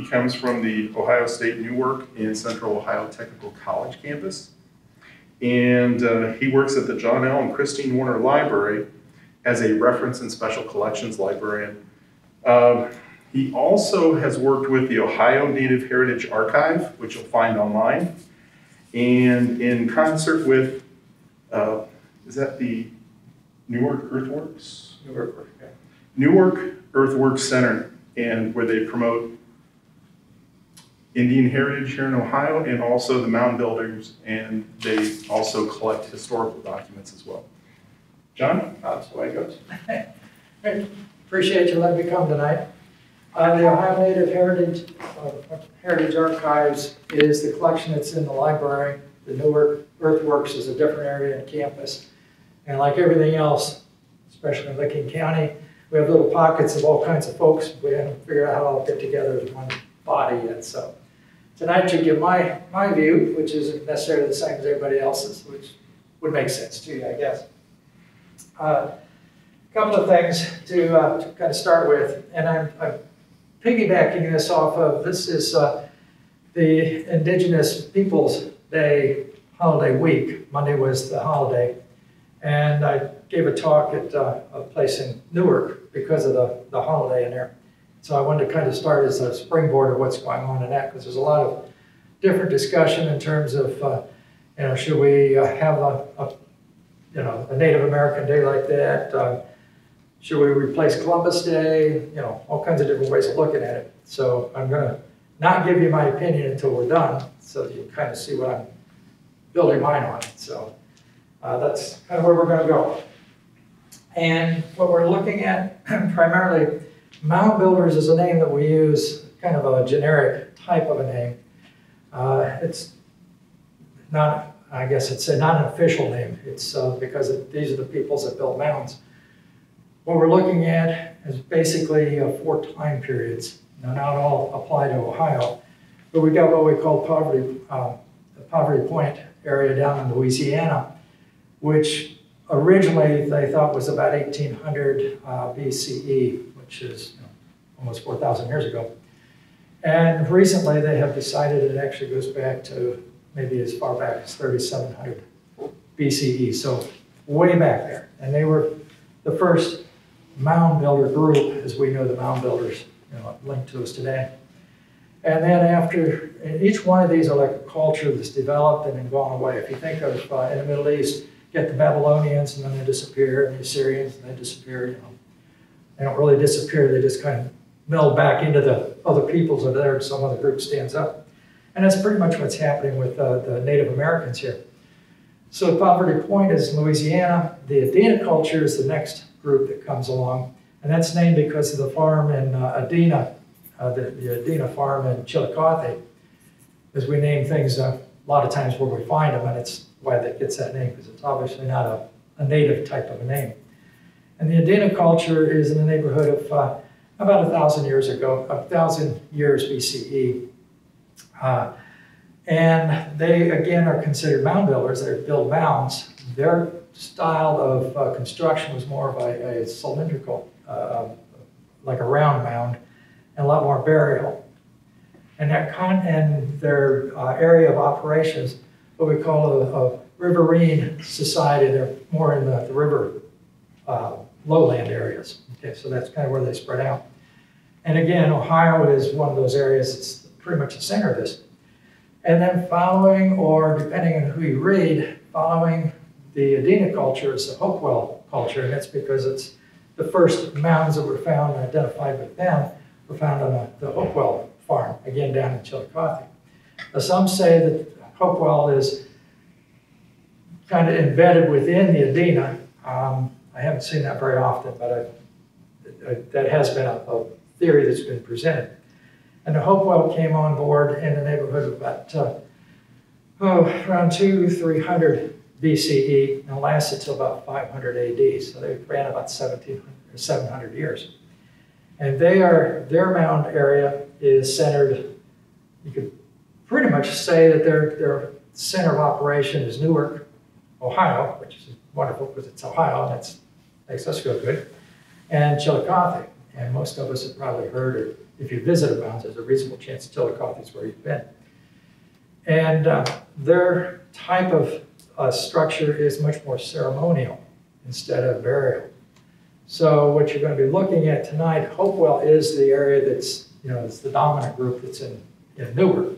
He comes from the Ohio State Newark and Central Ohio Technical College campus. And uh, he works at the John L. and Christine Warner Library as a reference and special collections librarian. Um, he also has worked with the Ohio Native Heritage Archive, which you'll find online, and in concert with, uh, is that the Newark Earthworks? Newark, yeah. Newark Earthworks Center, and where they promote Indian heritage here in Ohio and also the mound builders, and they also collect historical documents as well. John? That's the way it goes. Appreciate you letting me come tonight. Uh, the Ohio Native Heritage, uh, Heritage Archives is the collection that's in the library. The Newark Earthworks is a different area on campus. And like everything else, especially in Licking County, we have little pockets of all kinds of folks. We haven't figured out how to all fit together as one body yet, so. Tonight you give my, my view, which isn't necessarily the same as everybody else's, which would make sense to you, I guess. A couple of things to, uh, to kind of start with, and I'm, I'm piggybacking this off of, this is uh, the Indigenous Peoples Day holiday week. Monday was the holiday. And I gave a talk at uh, a place in Newark because of the, the holiday in there. So I wanted to kind of start as a springboard of what's going on in that because there's a lot of different discussion in terms of, uh, you know, should we uh, have a, a, you know, a Native American day like that? Uh, should we replace Columbus Day? You know, all kinds of different ways of looking at it. So I'm going to not give you my opinion until we're done so you kind of see what I'm building mine on. So uh, that's kind of where we're going to go. And what we're looking at primarily Mound Builders is a name that we use, kind of a generic type of a name. Uh, it's not, I guess it's a, not an official name. It's uh, because it, these are the peoples that built mounds. What we're looking at is basically uh, four time periods. Now, not all apply to Ohio, but we've got what we call poverty, uh, the Poverty Point area down in Louisiana, which originally they thought was about 1800 uh, BCE which is you know, almost 4,000 years ago. And recently they have decided it actually goes back to maybe as far back as 3700 BCE, so way back there. And they were the first mound builder group, as we know the mound builders, you know, linked to us today. And then after, each one of these are like a culture that's developed and then gone away. If you think of uh, in the Middle East, get the Babylonians and then they disappear, and the Assyrians and they disappear, you know, they don't really disappear, they just kind of meld back into the other peoples are there and some other group stands up. And that's pretty much what's happening with uh, the Native Americans here. So Poverty Point is Louisiana. The Adena culture is the next group that comes along. And that's named because of the farm in uh, Adena, uh, the, the Adena farm in Chillicothe. As we name things uh, a lot of times where we find them, and it's why that gets that name, because it's obviously not a, a native type of a name. And the Adena culture is in the neighborhood of uh, about a thousand years ago, a thousand years BCE. Uh, and they, again, are considered mound builders. They build mounds. Their style of uh, construction was more of a, a cylindrical, uh, like a round mound, and a lot more burial. And, that con and their uh, area of operations, what we call a, a riverine society, they're more in the, the river uh, lowland areas. Okay, so that's kind of where they spread out. And again, Ohio is one of those areas that's pretty much the center of this. And then following, or depending on who you read, following the Adena culture is the Hopewell culture, and that's because it's the first mounds that were found and identified with them were found on the Hopewell farm, again down in Chillicothe. Now, some say that Hopewell is kind of embedded within the Adena. Um, I haven't seen that very often, but I, I, that has been a, a, theory that's been presented. And the Hopewell came on board in the neighborhood of about uh, oh, around two, 300 BCE and lasted till about 500 AD. So they ran about 1700 or 700 years. And they are, their mound area is centered, you could pretty much say that their, their center of operation is Newark, Ohio, which is wonderful because it's Ohio and it makes us feel good, and Chillicothe. And most of us have probably heard or if you visit a mounds, there's a reasonable chance Chillicothe is where you've been. And uh, their type of uh, structure is much more ceremonial instead of burial. So what you're going to be looking at tonight, Hopewell is the area that's, you know, it's the dominant group that's in, in Newark.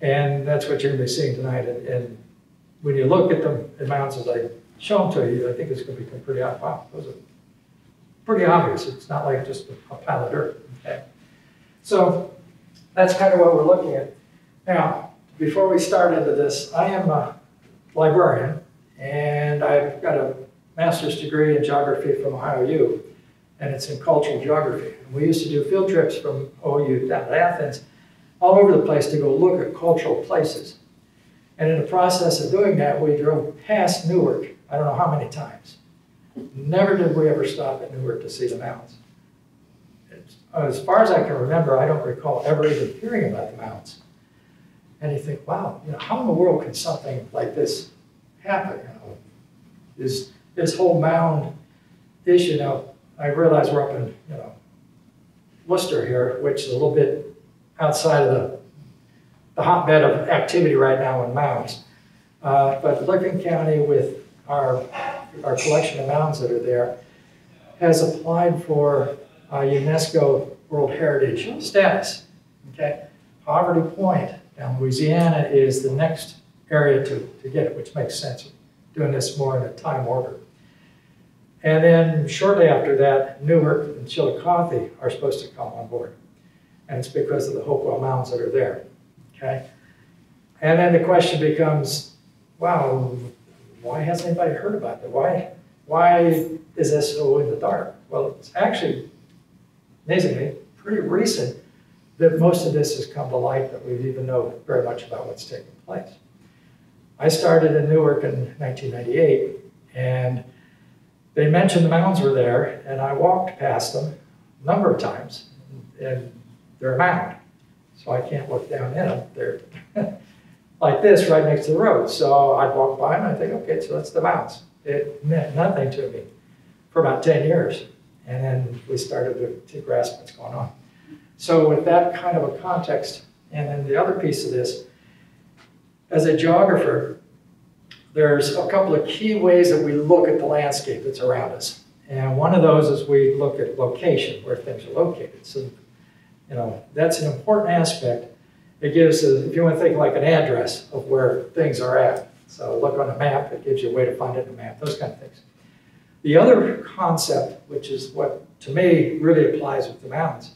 And that's what you're going to be seeing tonight. And, and when you look at them, the mounds as I show them to you, I think it's going to become pretty, ob- wow, those are pretty obvious. It's not like just a pile of dirt, okay? So that's kind of what we're looking at. Now, before we start into this, I am a librarian, and I've got a master's degree in geography from Ohio U, and it's in cultural geography. And we used to do field trips from OU down to Athens, all over the place to go look at cultural places. And in the process of doing that, we drove past Newark, I don't know how many times. Never did we ever stop at Newark to see the mounds. It's- As far as I can remember, I don't recall ever even hearing about the mounds. And you think, wow, you know, how in the world can something like this happen? You know, this this whole mound issue. You Now, I realize we're up in you know Wooster here, which is a little bit outside of the the hotbed of activity right now in mounds. Uh, but Licking County, with our our collection of mounds that are there, has applied for uh, UNESCO World Heritage status. Okay, Poverty Point down Louisiana is the next area to, to get it, which makes sense. Doing this more in a time order. And then shortly after that, Newark and Chillicothe are supposed to come on board. And it's because of the Hopewell Mounds that are there. Okay? And then the question becomes, wow, why hasn't anybody heard about it? Why, why is this so in the dark? Well, it's actually, amazingly, pretty recent that most of this has come to light that we even know very much about what's taking place. I started in Newark in 1998, and they mentioned the mounds were there, and I walked past them a number of times, and they're a mound, so I can't look down in them. They're like this right next to the road. So I'd walk by and I'd think, okay, so that's the mounds. It meant nothing to me for about 10 years, and then we started to, to grasp what's going on. So with that kind of a context, and then the other piece of this, as a geographer, there's a couple of key ways that we look at the landscape that's around us. And one of those is we look at location, where things are located. So, you know, that's an important aspect. It gives, if you want to think like an address of where things are at. So look on a map, it gives you a way to find it in a map, those kind of things. The other concept, which is what to me really applies with the mountains,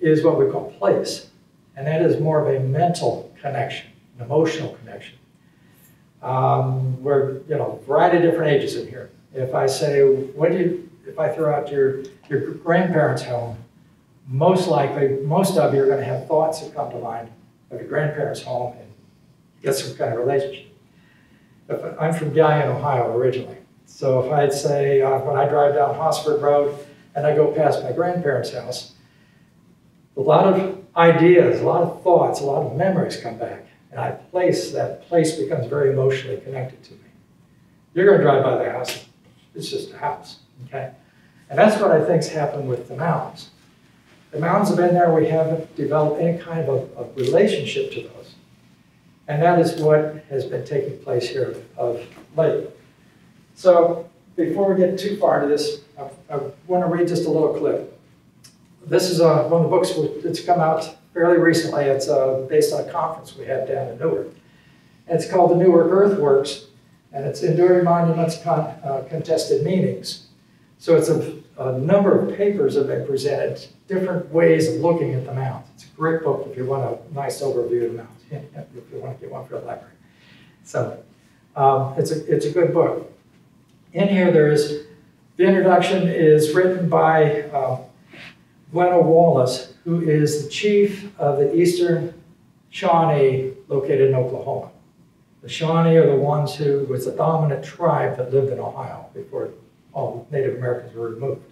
is what we call place. And that is more of a mental connection, an emotional connection. Um, we're, you know, a variety of different ages in here. If I say, when do you, if I throw out your, your grandparents' home, most likely, most of you are going to have thoughts that come to mind of your grandparents' home and get some kind of relationship. If, I'm from Galion, Ohio originally. So if I'd say, uh, when I drive down Hosford Road and I go past my grandparents' house, a lot of ideas, a lot of thoughts, a lot of memories come back. And I place, that place becomes very emotionally connected to me. You're going to drive by the house, it's just a house, okay? And that's what I think's happened with the mountains. The mountains have been there, we haven't developed any kind of a, a relationship to those. And that is what has been taking place here of late. So before we get too far into this, I, I want to read just a little clip. This is uh, one of the books that's come out fairly recently. It's uh, based on a conference we had down in Newark. And it's called the Newark Earthworks, and it's Enduring Monuments Con uh, Contested Meanings. So it's a, a, number of papers that have been presented, different ways of looking at the mounds. It's a great book if you want a nice overview of the mounds, if you want to get one for the library. So um, it's, a, it's a good book. In here, there is, the introduction is written by uh, Glenna Wallace, who is the chief of the Eastern Shawnee located in Oklahoma. The Shawnee are the ones who was the dominant tribe that lived in Ohio before all Native Americans were removed.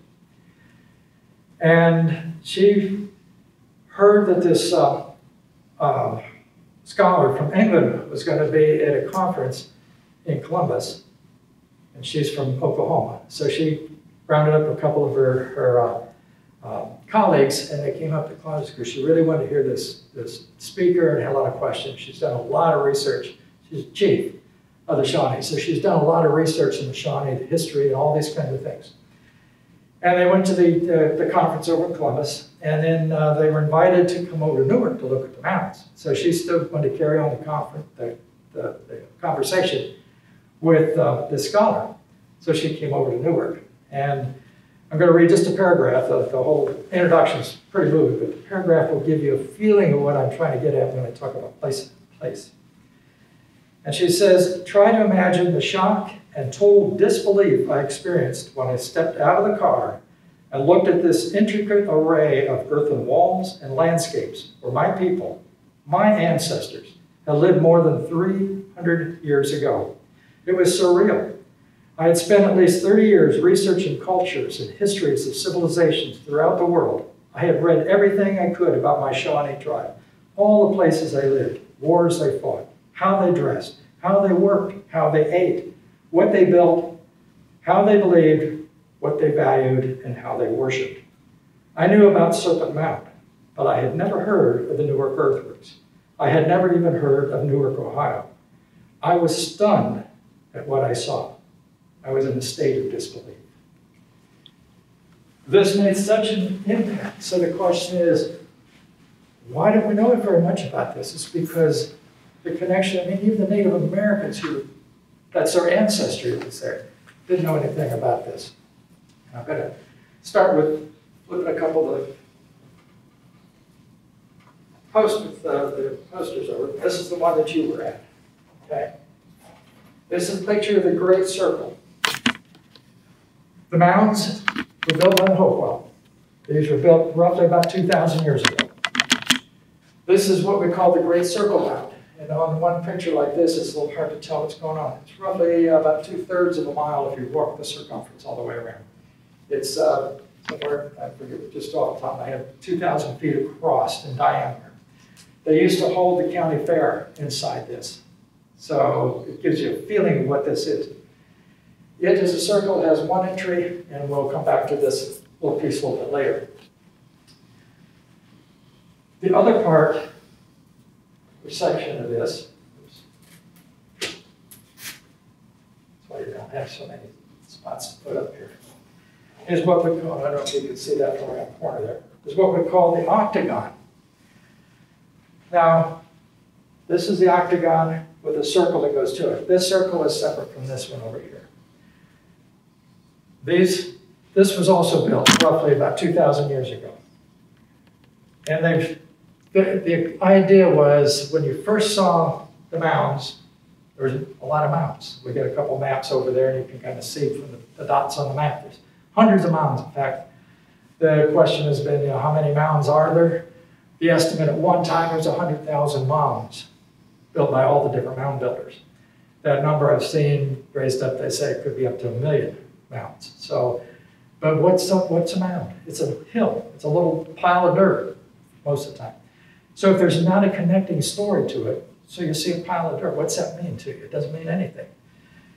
And she heard that this uh, uh, scholar from England was going to be at a conference in Columbus, and she's from Oklahoma. So she rounded up a couple of her, her uh, um, colleagues, and they came up to Columbus because she really wanted to hear this, this speaker and had a lot of questions. She's done a lot of research. She's chief of the Shawnee, so she's done a lot of research in the Shawnee, the history, and all these kinds of things. And they went to the, the, the conference over in Columbus, and then uh, they were invited to come over to Newark to look at the mountains. So she still wanted to carry on the, conference, the, the, the conversation with uh, this scholar. So she came over to Newark. And I'm going to read just a paragraph. The, the whole introduction is pretty moving, but the paragraph will give you a feeling of what I'm trying to get at when I talk about place. place. And she says, try to imagine the shock and total disbelief I experienced when I stepped out of the car and looked at this intricate array of earthen walls and landscapes where my people, my ancestors, had lived more than 300 years ago. It was surreal. I had spent at least 30 years researching cultures and histories of civilizations throughout the world. I had read everything I could about my Shawnee tribe, all the places they lived, wars they fought, how they dressed, how they worked, how they ate, what they built, how they believed, what they valued, and how they worshiped. I knew about Serpent Mound, but I had never heard of the Newark earthworks. I had never even heard of Newark, Ohio. I was stunned at what I saw. I was in a state of disbelief. This made such an impact. So the question is, why don't we know very much about this? It's because the connection, I mean, even the Native Americans who, that's their ancestry that was there, didn't know anything about this. And I'm going to start with flipping a couple of post with uh, the posters over. This is the one that you were at. Okay. This is a picture of the Great Circle. The mounds were built by the Hopewell. These were built roughly about 2,000 years ago. This is what we call the Great Circle Mound. And on one picture like this, it's a little hard to tell what's going on. It's roughly about two-thirds of a mile if you walk the circumference all the way around. It's uh, somewhere, I forget, just off the top of my head, 2,000 feet across in diameter. They used to hold the county fair inside this. So it gives you a feeling of what this is. It is a circle, has one entry, and we'll come back to this little piece a little bit later. The other part, section of this, that's why you don't have so many spots to put up here, is what we call, I don't know if you can see that from around the corner there, is what we call the octagon. Now, this is the octagon with a circle that goes to it. This circle is separate from this one over here. These, this was also built roughly about 2,000 years ago. And they've, the, the idea was when you first saw the mounds, there was a lot of mounds. We got a couple maps over there and you can kind of see from the, the dots on the map. There's hundreds of mounds, in fact. The question has been, you know, how many mounds are there? The estimate at one time was 100,000 mounds built by all the different mound builders. That number I've seen raised up, they say it could be up to a million mounds. So, but what's a, what's a mound? It's a hill. It's a little pile of dirt most of the time. So if there's not a connecting story to it, so you see a pile of dirt, what's that mean to you? It doesn't mean anything.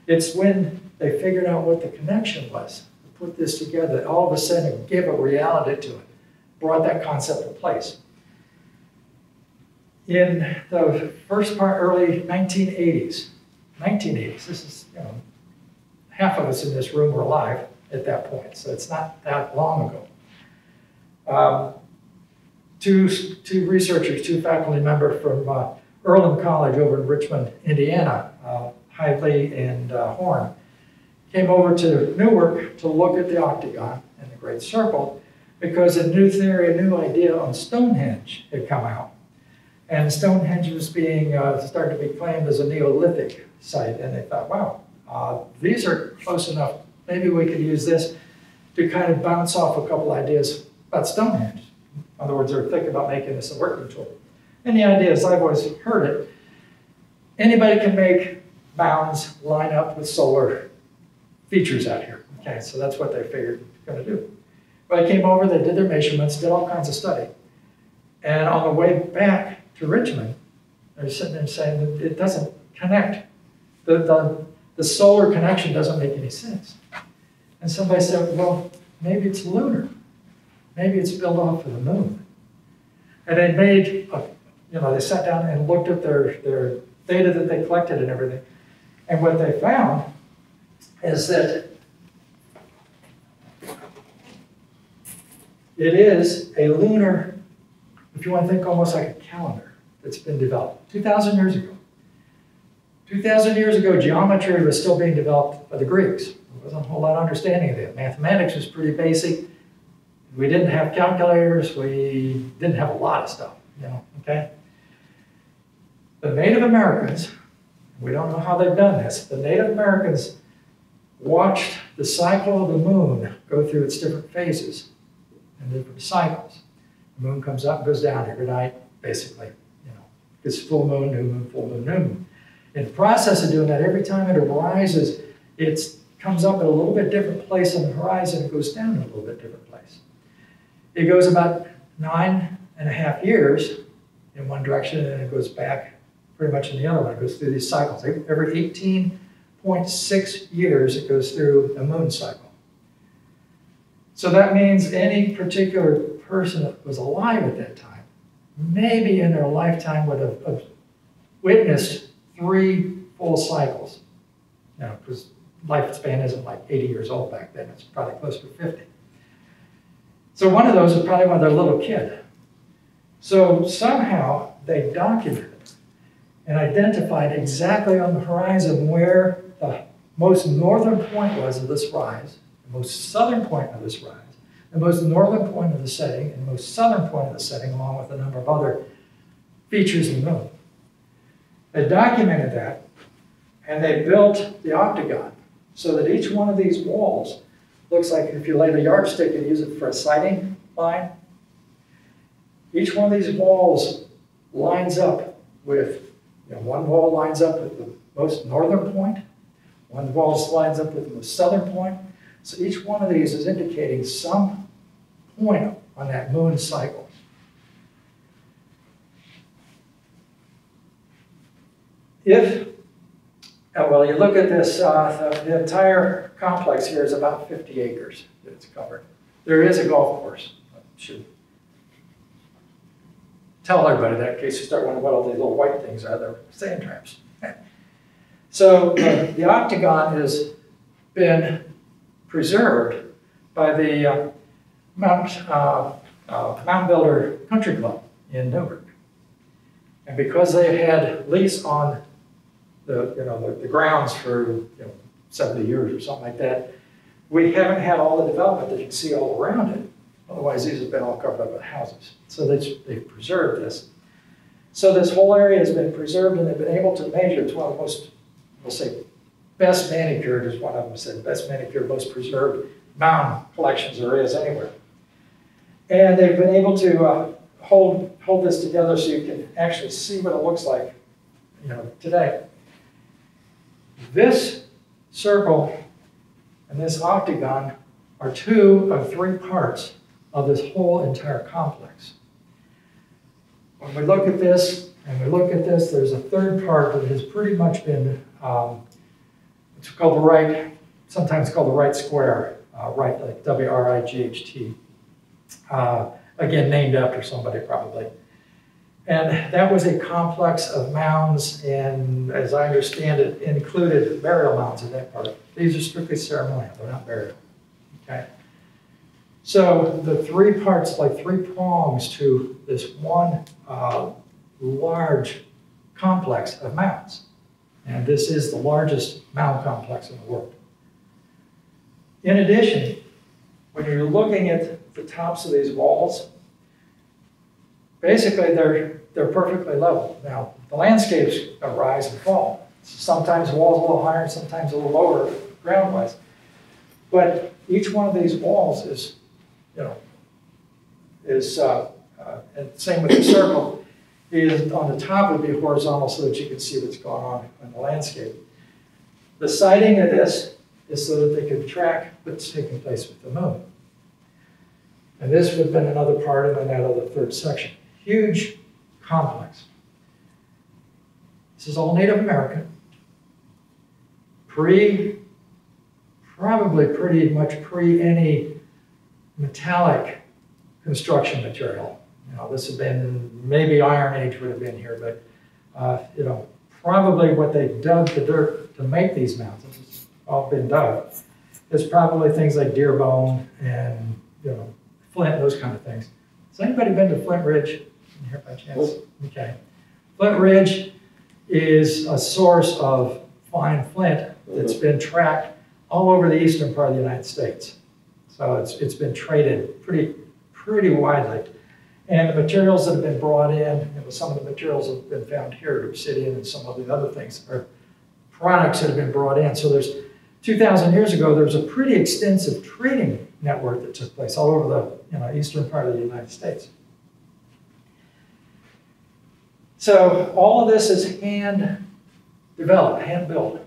It's when they figured out what the connection was, put this together, all of a sudden gave a reality to it, brought that concept to place. In the first part, early 1980s, 1980s, this is, you know, half of us in this room were alive at that point, so it's not that long ago. Um, two, two researchers, two faculty members from uh, Earlham College over in Richmond, Indiana, uh, Hively and uh, Horn, came over to Newark to look at the octagon and the Great Circle because a new theory, a new idea on Stonehenge had come out. And Stonehenge was being uh, started to be claimed as a Neolithic site, and they thought, wow, uh, these are close enough. Maybe we could use this to kind of bounce off a couple ideas about Stonehenge. In other words, they're thinking about making this a working tool. And the idea is, I've always heard it, anybody can make mounds line up with solar features out here. Okay, so that's what they figured going to do. But I came over, they did their measurements, did all kinds of study. And on the way back to Richmond, they're sitting there saying that it doesn't connect. The, the, the solar connection doesn't make any sense. And somebody said, well, maybe it's lunar. Maybe it's built off of the moon. And they made, a- you know, they sat down and looked at their, their data that they collected and everything. And what they found is that it is a lunar, if you want to think almost like a calendar that's been developed 2,000 years ago. 2,000 years ago, geometry was still being developed by the Greeks. There wasn't a whole lot of understanding of it. Mathematics was pretty basic. We didn't have calculators. We didn't have a lot of stuff, you know, okay? The Native Americans, we don't know how they've done this, the Native Americans watched the cycle of the moon go through its different phases and different cycles. The moon comes up and goes down every night, basically, you know. It's full moon, new moon, full moon, new moon. In the process of doing that, every time it arises, it comes up at a little bit different place on the horizon, it goes down in a little bit different place. It goes about nine and a half years in one direction, and it goes back pretty much in the other one. It goes through these cycles. Every 18.6 years, it goes through a moon cycle. So that means any particular person that was alive at that time, maybe in their lifetime would have, have witnessed three full cycles. Know, because lifespan isn't like 80 years old back then, it's probably close to 50. So one of those was probably when they're a little kid. So somehow they documented and identified exactly on the horizon where the most northern point was of this rise, the most southern point of this rise, the most northern point of the setting, and the most southern point of the setting, along with a number of other features in the moon. They documented that, and they built the octagon so that each one of these walls looks like if you laid a yardstick and use it for a sighting line, each one of these walls lines up with, you know, one wall lines up with the most northern point, one wall lines up with the most southern point. So each one of these is indicating some point on that moon cycle. If, uh, well, you look at this, uh, the, the entire complex here is about 50 acres that it's covered. There is a golf course. Should tell everybody that in case you start wondering what all these little white things are. They're sand traps. So the octagon has been preserved by the uh, Mount, uh, uh, Mountain Builder Country Club in Newark. And because they had lease on the, you know, the, the grounds for, you know, 70 years or something like that, we haven't had all the development that you can see all around it. Otherwise, these have been all covered up with houses. So they, they've preserved this. So this whole area has been preserved and they've been able to measure, it's one of the most, we'll say, best manicured, as one of them said, best manicured, most preserved mound collections there is anywhere. And they've been able to uh, hold, hold this together so you can actually see what it looks like, you know, today. This circle and this octagon are two of three parts of this whole entire complex. When we look at this and we look at this, there's a third part that has pretty much been, um, it's called the right, sometimes called the Wright Square, uh, right, like W-R-I-G-H-T. Uh, again, named after somebody probably. And that was a complex of mounds, and as I understand it, included burial mounds in that part. These are strictly ceremonial, they're not burial. Okay? So the three parts, like three prongs to this one uh, large complex of mounds. And this is the largest mound complex in the world. In addition, when you're looking at the tops of these walls, basically they're, they're perfectly level. Now, the landscapes rise and fall. Sometimes the wall's a little higher, sometimes a little lower ground-wise. But each one of these walls is, you know, is, uh, uh, and same with the circle, is on the top would be horizontal so that you can see what's going on in the landscape. The sighting of this is so that they could track what's taking place with the moon. And this would have been another part, and then that other third section. Huge complex. This is all Native American. Pre, probably pretty much pre any metallic construction material. You know, this has been, maybe Iron Age would have been here, but, uh, you know, probably what they dug the dirt to make these mountains, it's all been dug, is probably things like deer bone and, you know, flint, those kind of things. Has anybody been to Flint Ridge in here by chance? Okay. Flint Ridge is a source of fine flint that's mm-hmm. been tracked all over the eastern part of the United States. So it's, it's been traded pretty, pretty widely. And the materials that have been brought in, you know, some of the materials that have been found here, obsidian and some of the other things, are products that have been brought in. So there's, 2,000 years ago, there was a pretty extensive trading network that took place all over the you know, eastern part of the United States. So all of this is hand developed, hand built.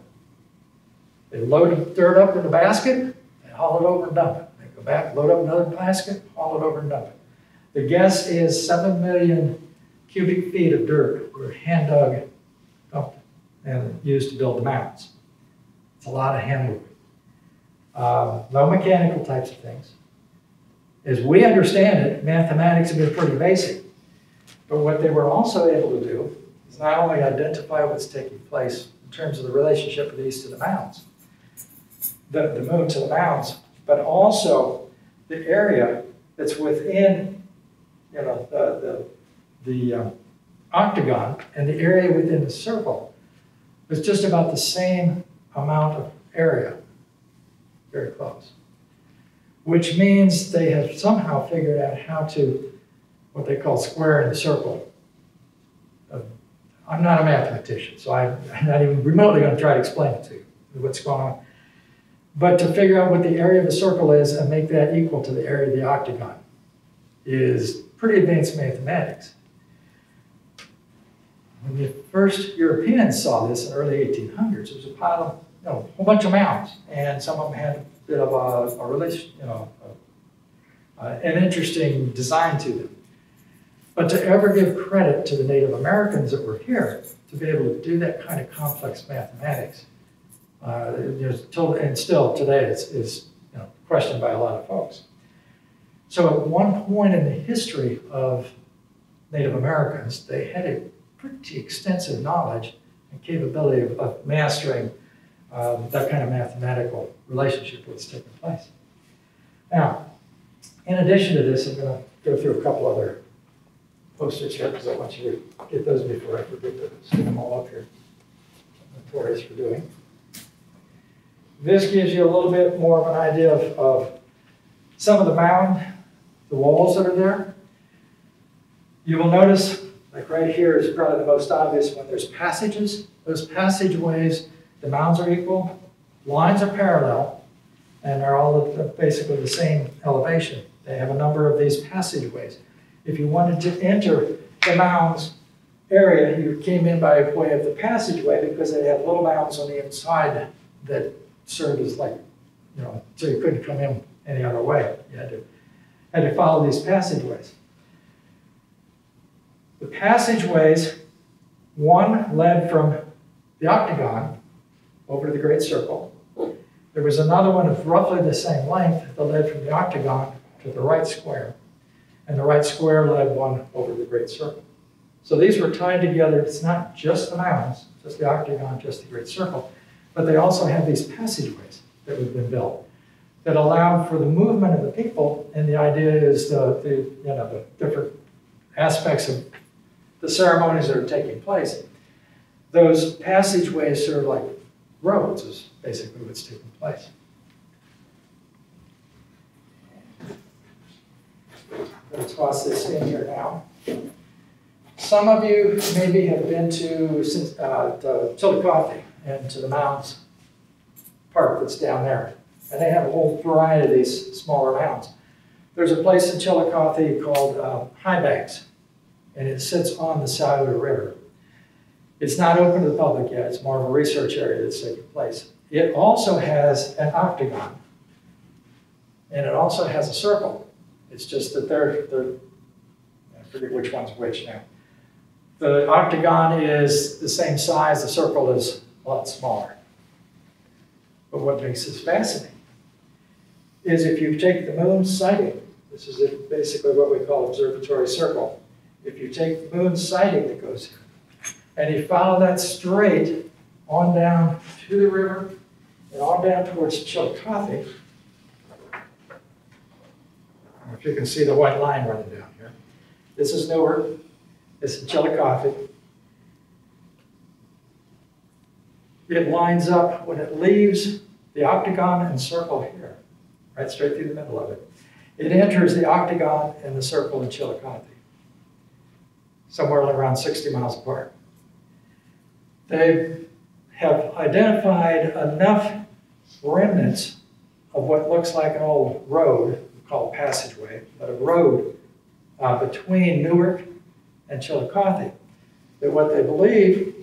They load dirt up in a basket, they haul it over and dump it. They go back, load up another basket, haul it over and dump it. The guess is 7 million cubic feet of dirt were hand dug, dumped, and used to build the mountains. It's a lot of hand moving. Um, no mechanical types of things. As we understand it, mathematics have been pretty basic. But what they were also able to do is not only identify what's taking place in terms of the relationship of these to the mounds, the, the moon to the mounds, but also the area that's within, you know, the, the, the um, octagon and the area within the circle was just about the same amount of area, very close. Which means they have somehow figured out how to, what they call square the circle. Uh, I'm not a mathematician, so I'm not even remotely going to try to explain it to you, what's going on. But to figure out what the area of a circle is and make that equal to the area of the octagon is pretty advanced mathematics. When the first Europeans saw this in the early 1800s, it was a pile of, you know, a whole bunch of mounds, and some of them had a bit of a, a relation, you know, a, an interesting design to them. But to ever give credit to the Native Americans that were here to be able to do that kind of complex mathematics, uh, and still today is, is you know, questioned by a lot of folks. So at one point in the history of Native Americans, they had a pretty extensive knowledge and capability of, of mastering um, that kind of mathematical relationship that's taking place. Now, in addition to this, I'm going to go through a couple other posters here because I want you to get those before I forget to stick them all up here. Notorious for doing. This gives you a little bit more of an idea of, of some of the mound, the walls that are there. You will notice, like right here is probably the most obvious one, there's passages. Those passageways, the mounds are equal, lines are parallel, and they're all basically the same elevation. They have a number of these passageways. If you wanted to enter the mounds area, you came in by way of the passageway because they had little mounds on the inside that served as like, you know, so you couldn't come in any other way. You had to, had to follow these passageways. The passageways, one led from the octagon over to the great circle. There was another one of roughly the same length that led from the octagon to the Wright Square. And the Wright Square led one over the great circle. So these were tied together. It's not just the mounds, just the octagon, just the great circle, but they also have these passageways that have been built that allow for the movement of the people. And the idea is the, the you know the different aspects of the ceremonies that are taking place. Those passageways serve like roads, is basically what's taking place. I'll toss this in here now. Some of you maybe have been to, uh, to Chillicothe and to the mounds park that's down there. And they have a whole variety of these smaller mounds. There's a place in Chillicothe called uh, High Banks, and it sits on the Scioto River. It's not open to the public yet. It's more of a research area that's taking place. It also has an octagon, and it also has a circle. It's just that they're, they're I forget which one's which now. The octagon is the same size, the circle is a lot smaller. But what makes this fascinating is if you take the moon sighting This is basically what we call observatory circle. If you take the moon sighting that goes here, and you follow that straight on down to the river and on down towards Chillicothe, if you can see the white line running down here. This is Newark, this is Chillicothe. It lines up when it leaves the octagon and circle here, right straight through the middle of it. It enters the octagon and the circle in Chillicothe, somewhere around 60 miles apart. They have identified enough remnants of what looks like an old road, called a passageway, but a road uh, between Newark and Chillicothe. That what they believe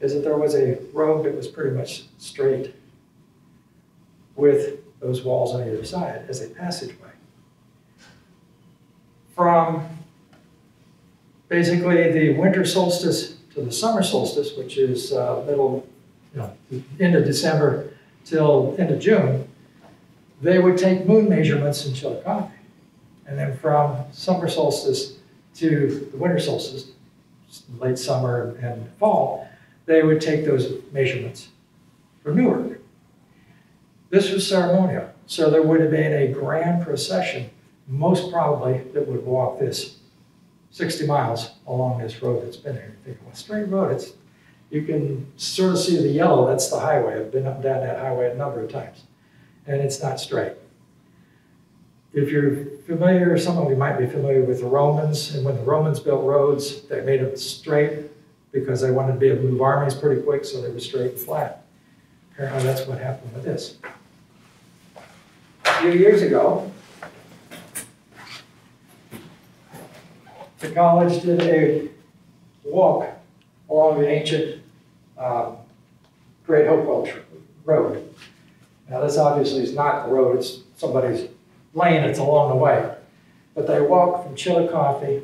is that there was a road that was pretty much straight with those walls on either side as a passageway. From basically the winter solstice to the summer solstice, which is uh, middle, you know, end of December till end of June, they would take moon measurements in Chillicothe. And then from summer solstice to the winter solstice, late summer and fall, they would take those measurements for Newark. This was ceremonial, so there would have been a grand procession, most probably, that would walk this 60 miles along this road that's been there. You think, well, straight road, it's, you can sort of see the yellow, that's the highway. I've been up and down that highway a number of times, and it's not straight. If you're familiar, some of you might be familiar with the Romans, and when the Romans built roads, they made them straight because they wanted to be able to move armies pretty quick, so they were straight and flat. Apparently, that's what happened with this. A few years ago, the college did a walk along the ancient um, Great Hopewell Road. Now, this obviously is not the road, it's somebody's lane it's along the way. But they walked from Chillicothe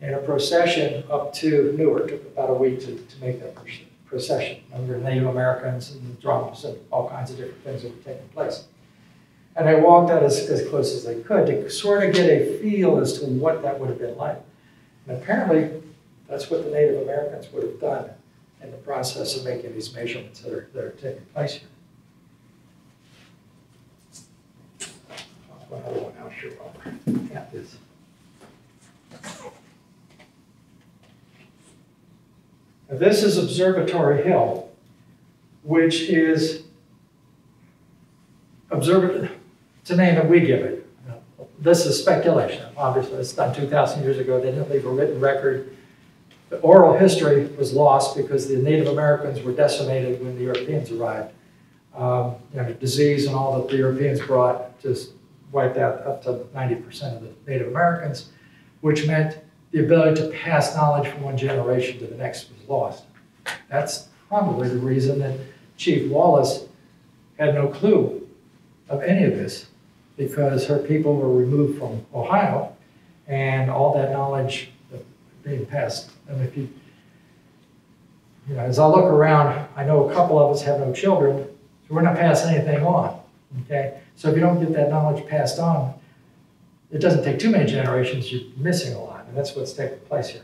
in a procession up to Newark. Took about a week to, to make that proce- procession. Under Native Americans and drums and all kinds of different things that were taking place. And they walked out as, as close as they could to sort of get a feel as to what that would have been like. And apparently, that's what the Native Americans would have done in the process of making these measurements that are, that are taking place here. Another one out here while we're at this. Now, This is Observatory Hill, which is observatory, it's a name that we give it. This is speculation, obviously, it's done 2,000 years ago, they didn't leave a written record. The oral history was lost because the Native Americans were decimated when the Europeans arrived. Um, You know, disease and all that the Europeans brought just wiped out up to 90% of the Native Americans, which meant the ability to pass knowledge from one generation to the next was lost. That's probably the reason that Chief Wallace had no clue of any of this, because her people were removed from Ohio, and all that knowledge being passed. And if you, you know, as I look around, I know a couple of us have no children, so we're not passing anything on, okay? So if you don't get that knowledge passed on, it doesn't take too many generations, you're missing a lot, and that's what's taking place here.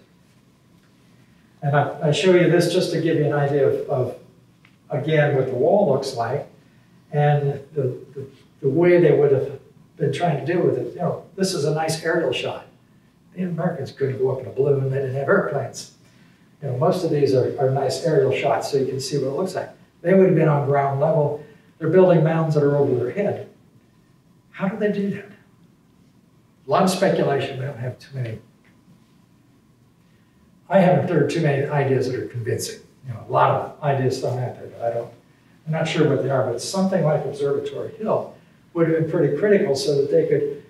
And I, I show you this just to give you an idea of, of, again, what the wall looks like, and the, the, the way they would have been trying to do with it. You know, this is a nice aerial shot. The Americans couldn't go up in a balloon, they didn't have airplanes. You know, most of these are, are nice aerial shots so you can see what it looks like. They would have been on ground level. They're building mounds that are over their head. How do they do that? A lot of speculation, we don't have too many. I haven't heard too many ideas that are convincing. You know, a lot of ideas thrown out there, but I don't, I'm not sure what they are, but something like Observatory Hill would have been pretty critical so that they could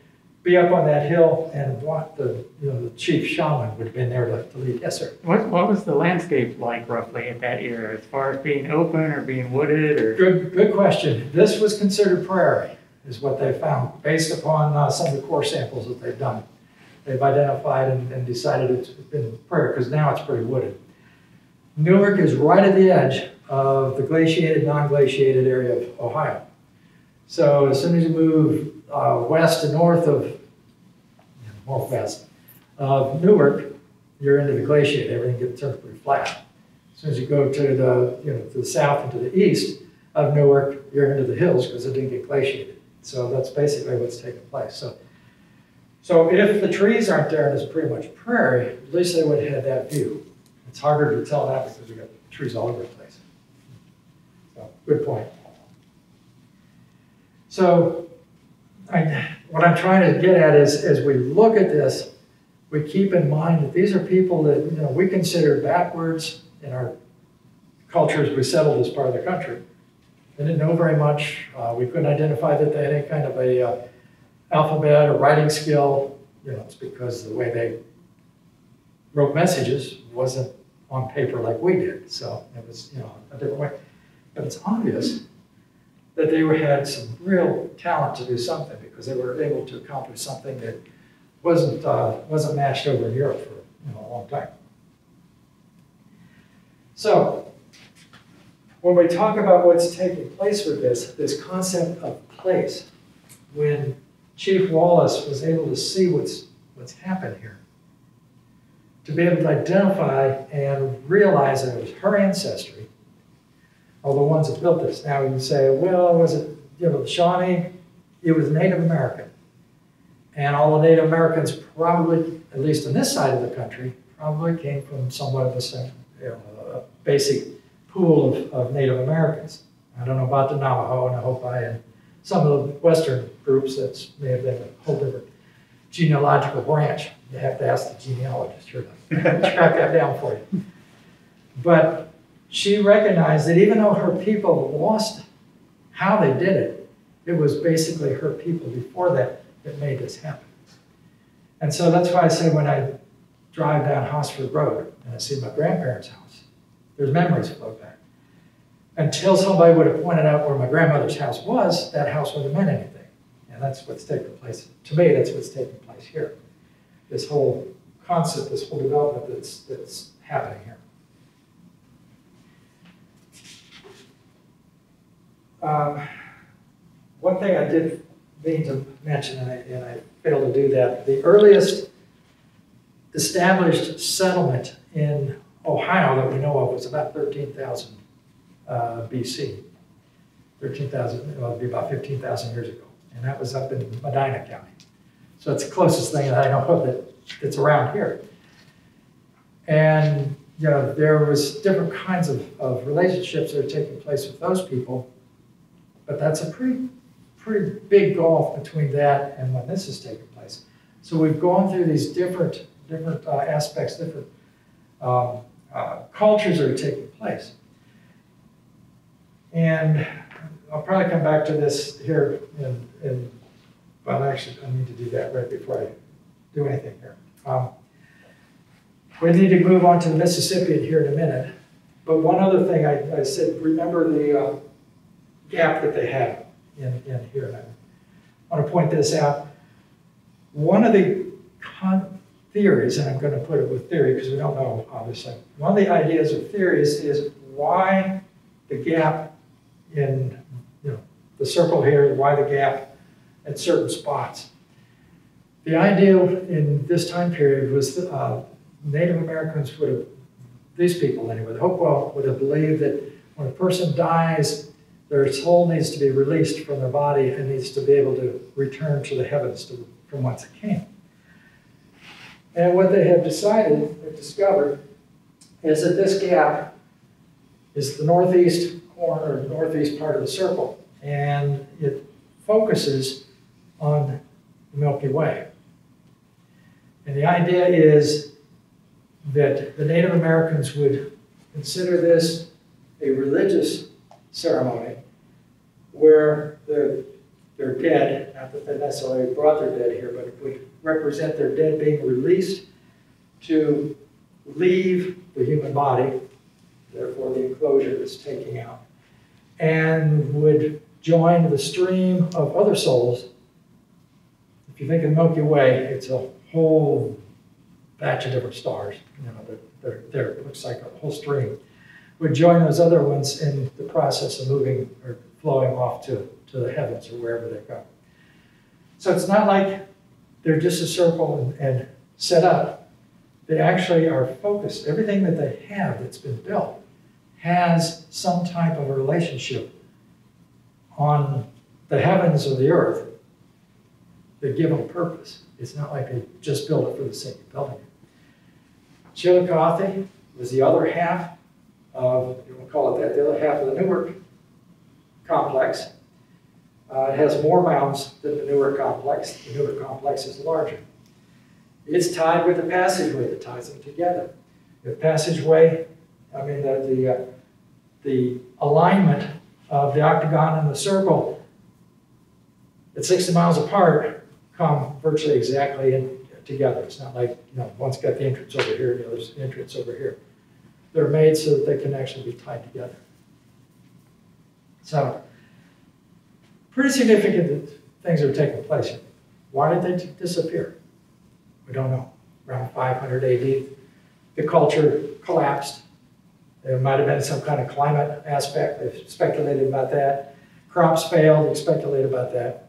be up on that hill and want the, you know, the chief shaman would have been there to, to lead. Yes, sir. What, what was the landscape like roughly at that era, as far as being open or being wooded or? Good, good question. This was considered prairie, is what they found, based upon uh, some of the core samples that they've done. They've identified and, and decided it's been prairie, because now it's pretty wooded. Newark is right at the edge of the glaciated, non-glaciated area of Ohio. So as soon as you move uh, west and north of northwest of Newark, you're into the glaciate, everything gets turns pretty flat. As soon as you go to the, you know, to the south and to the east of Newark, you're into the hills because it didn't get glaciated. So that's basically what's taking place. So, so if the trees aren't there and it's pretty much prairie, at least they would have had that view. It's harder to tell that because we've got trees all over the place. So, good point. So, I, what I'm trying to get at is, as we look at this, we keep in mind that these are people that, you know, we consider backwards in our cultures we settled this part of the country. They didn't know very much. Uh, we couldn't identify that they had any kind of a uh, alphabet or writing skill. You know, it's because the way they wrote messages wasn't on paper like we did. So it was, you know, a different way. But it's obvious that they had some real talent to do something because they were able to accomplish something that wasn't uh, wasn't matched over in Europe for you know, a long time. So when we talk about what's taking place with this, this concept of place, when Chief Wallace was able to see what's what's happened here, to be able to identify and realize that it was her ancestry, are the ones that built this. Now you say, well, was it you know the Shawnee? It was Native American. And all the Native Americans probably, at least in this side of the country, probably came from somewhat of same, you know, a basic pool of, of Native Americans. I don't know about the Navajo and the Hopi and some of the Western groups that may have been a whole different genealogical branch. You have to ask the genealogist to track that down for you. But she recognized that even though her people lost how they did it, it was basically her people before that that made this happen. And so that's why I say when I drive down Hosford Road and I see my grandparents' house, there's memories float back. Until somebody would have pointed out where my grandmother's house was, that house wouldn't have meant anything. And that's what's taking place. To me, that's what's taking place here. This whole concept, this whole development that's, that's happening here. Um, one thing I did mean to mention, and I, and I failed to do that, the earliest established settlement in Ohio that we know of was about 13,000 uh, BC. 13,000, well, it'd be about 15,000 years ago. And that was up in Medina County. So it's the closest thing that I know of that, that's around here. And, you know, there was different kinds of, of relationships that are taking place with those people. But that's a pretty pretty big gulf between that and when this is taking place. So we've gone through these different different uh, aspects, different um, uh, cultures that are taking place. And I'll probably come back to this here in, in well, actually, I need to do that right before I do anything here. Um, we need to move on to the Mississippi here in a minute. But one other thing I, I said, remember the uh, gap that they have in, in here. And I want to point this out. One of the theories, and I'm going to put it with theory because we don't know, obviously. One of the ideas or theories is why the gap in you know, the circle here, why the gap at certain spots. The idea in this time period was that uh, Native Americans would have, these people anyway, the Hopewell would have believed that when a person dies, their soul needs to be released from their body and needs to be able to return to the heavens to, from whence it came. And what they have decided, they've discovered, is that this gap is the northeast corner, or northeast part of the circle, and it focuses on the Milky Way. And the idea is that the Native Americans would consider this a religious ceremony where they're, they're dead, not that they necessarily brought their dead here, but would represent their dead being released to leave the human body, therefore the enclosure is taking out, and would join the stream of other souls. If you think of the Milky Way, it's a whole batch of different stars. You know, they're, they're, it looks like a whole stream. Would join those other ones in the process of moving or flowing off to, to the heavens or wherever they go. So it's not like they're just a circle and, and set up. They actually are focused, everything that they have that's been built has some type of a relationship on the heavens or the earth that give them purpose. It's not like they just built it for the sake of building it. Chillicothe was the other half of, to call it that, the other half of the Newark complex. Uh, it has more mounds than the Newark complex. The Newark complex is larger. It's tied with the passageway that ties them together. The passageway, I mean, the, the, uh, the alignment of the octagon and the circle at 60 miles apart come virtually exactly in together. It's not like, you know, one's got the entrance over here, the other's entrance over here. They're made so that they can actually be tied together. So, pretty significant that things are taking place here. Why did they disappear? We don't know. Around 500 AD, the culture collapsed. There might have been some kind of climate aspect. They've speculated about that. Crops failed. They speculate about that.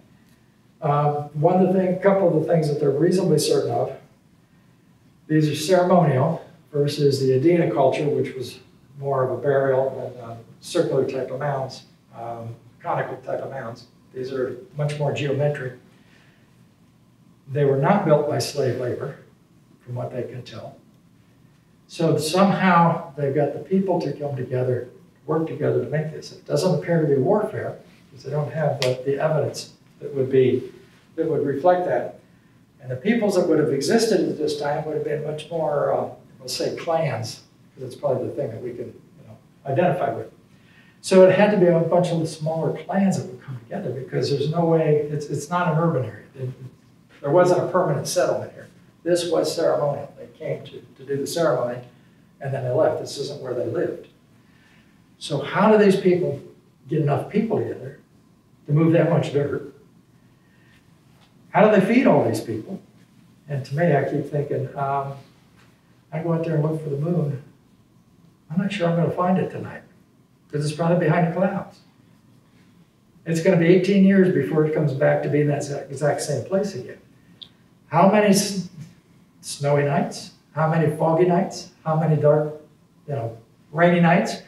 Um, one of the thing, a couple of the things that they're reasonably certain of, these are ceremonial versus the Adena culture, which was more of a burial and uh, circular type of mounds, um, conical type of mounds. These are much more geometric. They were not built by slave labor, from what they can tell. So somehow they've got the people to come together, work together to make this. It doesn't appear to be warfare because they don't have the, the evidence that would be that would reflect that. And the peoples that would have existed at this time would have been much more, uh, we'll say, clans, because it's probably the thing that we can you know, identify with. So it had to be a bunch of smaller clans that would come together because there's no way, it's, it's not an urban area. It- there wasn't a permanent settlement here. This was ceremonial. They came to, to do the ceremony and then they left. This isn't where they lived. So how do these people get enough people together to move that much dirt? How do they feed all these people? And to me, I keep thinking, um, I go out there and look for the moon. I'm not sure I'm going to find it tonight because it's probably behind the clouds. It's going to be 18 years before it comes back to being that exact- same place again. How many snowy nights? How many foggy nights? How many dark, you know, rainy nights?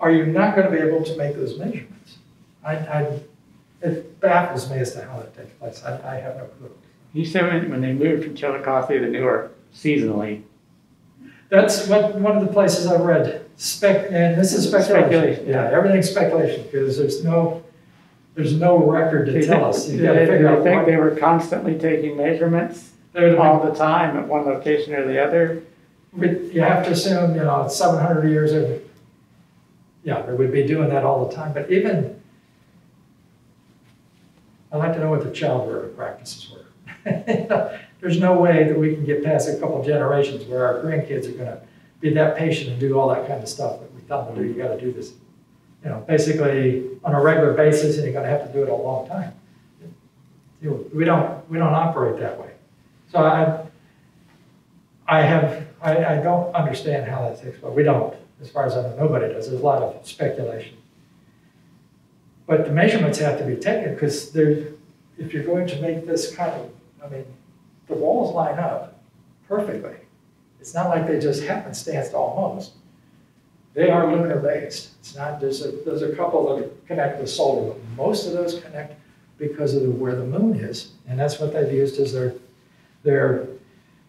Are you not going to be able to make those measurements? I, I, it baffles me as to how that takes place. I, I have no clue. You said when, when they moved from Chillicothe to Newark seasonally, That's what, one of the places I read, spec, and this is speculation. Speculation, Yeah, everything's speculation, because there's no, there's no record to tell us. You gotta they, figure out you think what- they were constantly taking measurements all have the time at one location or the other? been- You have to assume, you know, it's seven hundred years, of- yeah, they would be doing that all the time, but even, I'd like to know what the child rearing practices were. There's no way that we can get past a couple generations where our grandkids are gonna be that patient and do all that kind of stuff that we tell them to do, you gotta do this. You know, basically on a regular basis, and you're gonna have to do it a long time. We don't, we don't operate that way. So I, I have, I, I don't understand how that takes place. We don't, as far as I know, nobody does. There's a lot of speculation. But the measurements have to be taken because they're, if you're going to make this kind of, I mean, the walls line up perfectly. It's not like they just happenstance almost. They are lunar based. It's not, there's a, there's a couple that connect with solar, but most of those connect because of the, where the moon is. And that's what they've used as their, their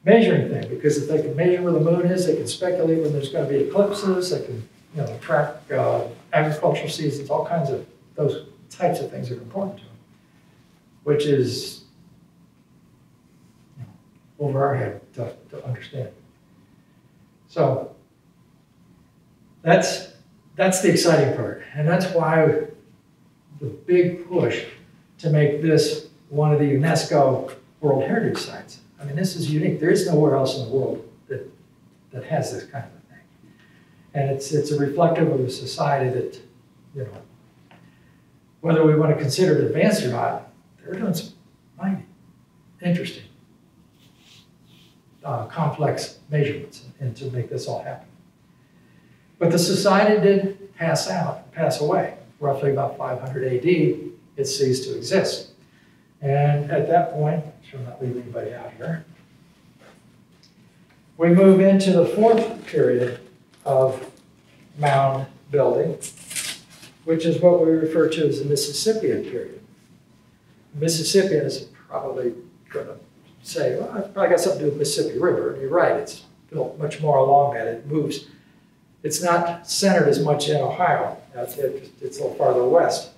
measuring thing, because if they can measure where the moon is, they can speculate when there's gonna be eclipses, they can, you know, track, uh, agricultural seasons, all kinds of, those types of things are important to them. Which is, you know, over our head to, to understand. So, that's, that's the exciting part, and that's why the big push to make this one of the UNESCO World Heritage Sites. I mean, this is unique. There is nowhere else in the world that, that has this kind of a thing. And it's, it's a reflective of a society that, you know, whether we want to consider it advanced or not, they're doing some mighty interesting, uh, complex measurements and to make this all happen. But the society did pass out, pass away, roughly about 500 AD, it ceased to exist. And at that point, I'm not leaving anybody out here. We move into the fourth period of mound building, which is what we refer to as the Mississippian period. Mississippian is probably going to say, well, it's probably got something to do with Mississippi River. And you're right, it's built much more along that. It moves, it's not centered as much in Ohio. It's, a little farther west.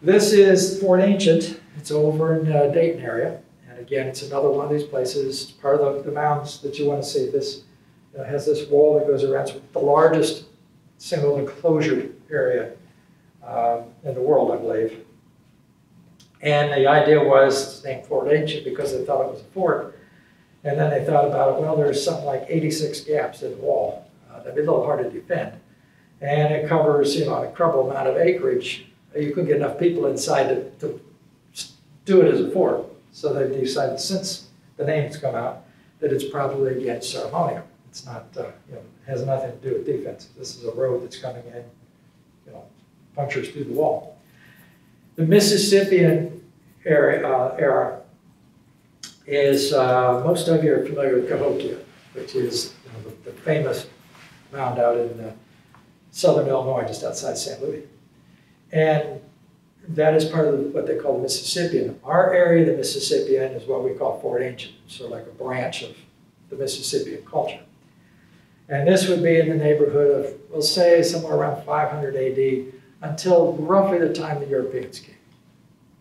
This is Fort Ancient. It's over in uh, Dayton area. And again, it's another one of these places, part of the, the mounds that you want to see. This uh, has this wall that goes around, it's the largest single enclosure area um, in the world, I believe. And the idea was it's named Fort Ancient because they thought it was a fort. And then they thought about it, well, there's something like 86 gaps in the wall. Uh, that'd be a little hard to defend. And it covers, you know, an incredible amount of acreage. You couldn't get enough people inside to, to do it as a fort. So they decided, since the name's come out, that it's probably against ceremonial. It's not, uh, you know, has nothing to do with defense. This is a road that's coming in, you know, punctures through the wall. The Mississippian area, uh, era is, uh, most of you are familiar with Cahokia, which is you know, the, the famous mound out in uh, southern Illinois, just outside St. Louis. And that is part of what they call the Mississippian. Our area, the Mississippian, is what we call Fort Ancient, so like a branch of the Mississippian culture. And this would be in the neighborhood of, we'll say, somewhere around 500 AD until roughly the time the Europeans came.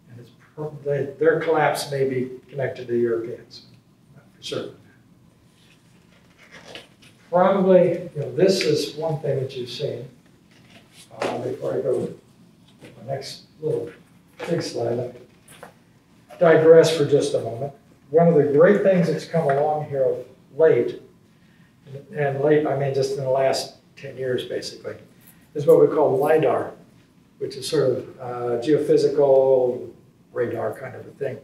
And it's, pro- they- their collapse may be connected to the Europeans, not for certain. Probably, you know, this is one thing that you've seen. Uh, Before I go to my next little big slide, me digress for just a moment. One of the great things that's come along here of late, and late, I mean just in the last 10 years basically, is what we call LIDAR, which is sort of uh, geophysical radar kind of a thing,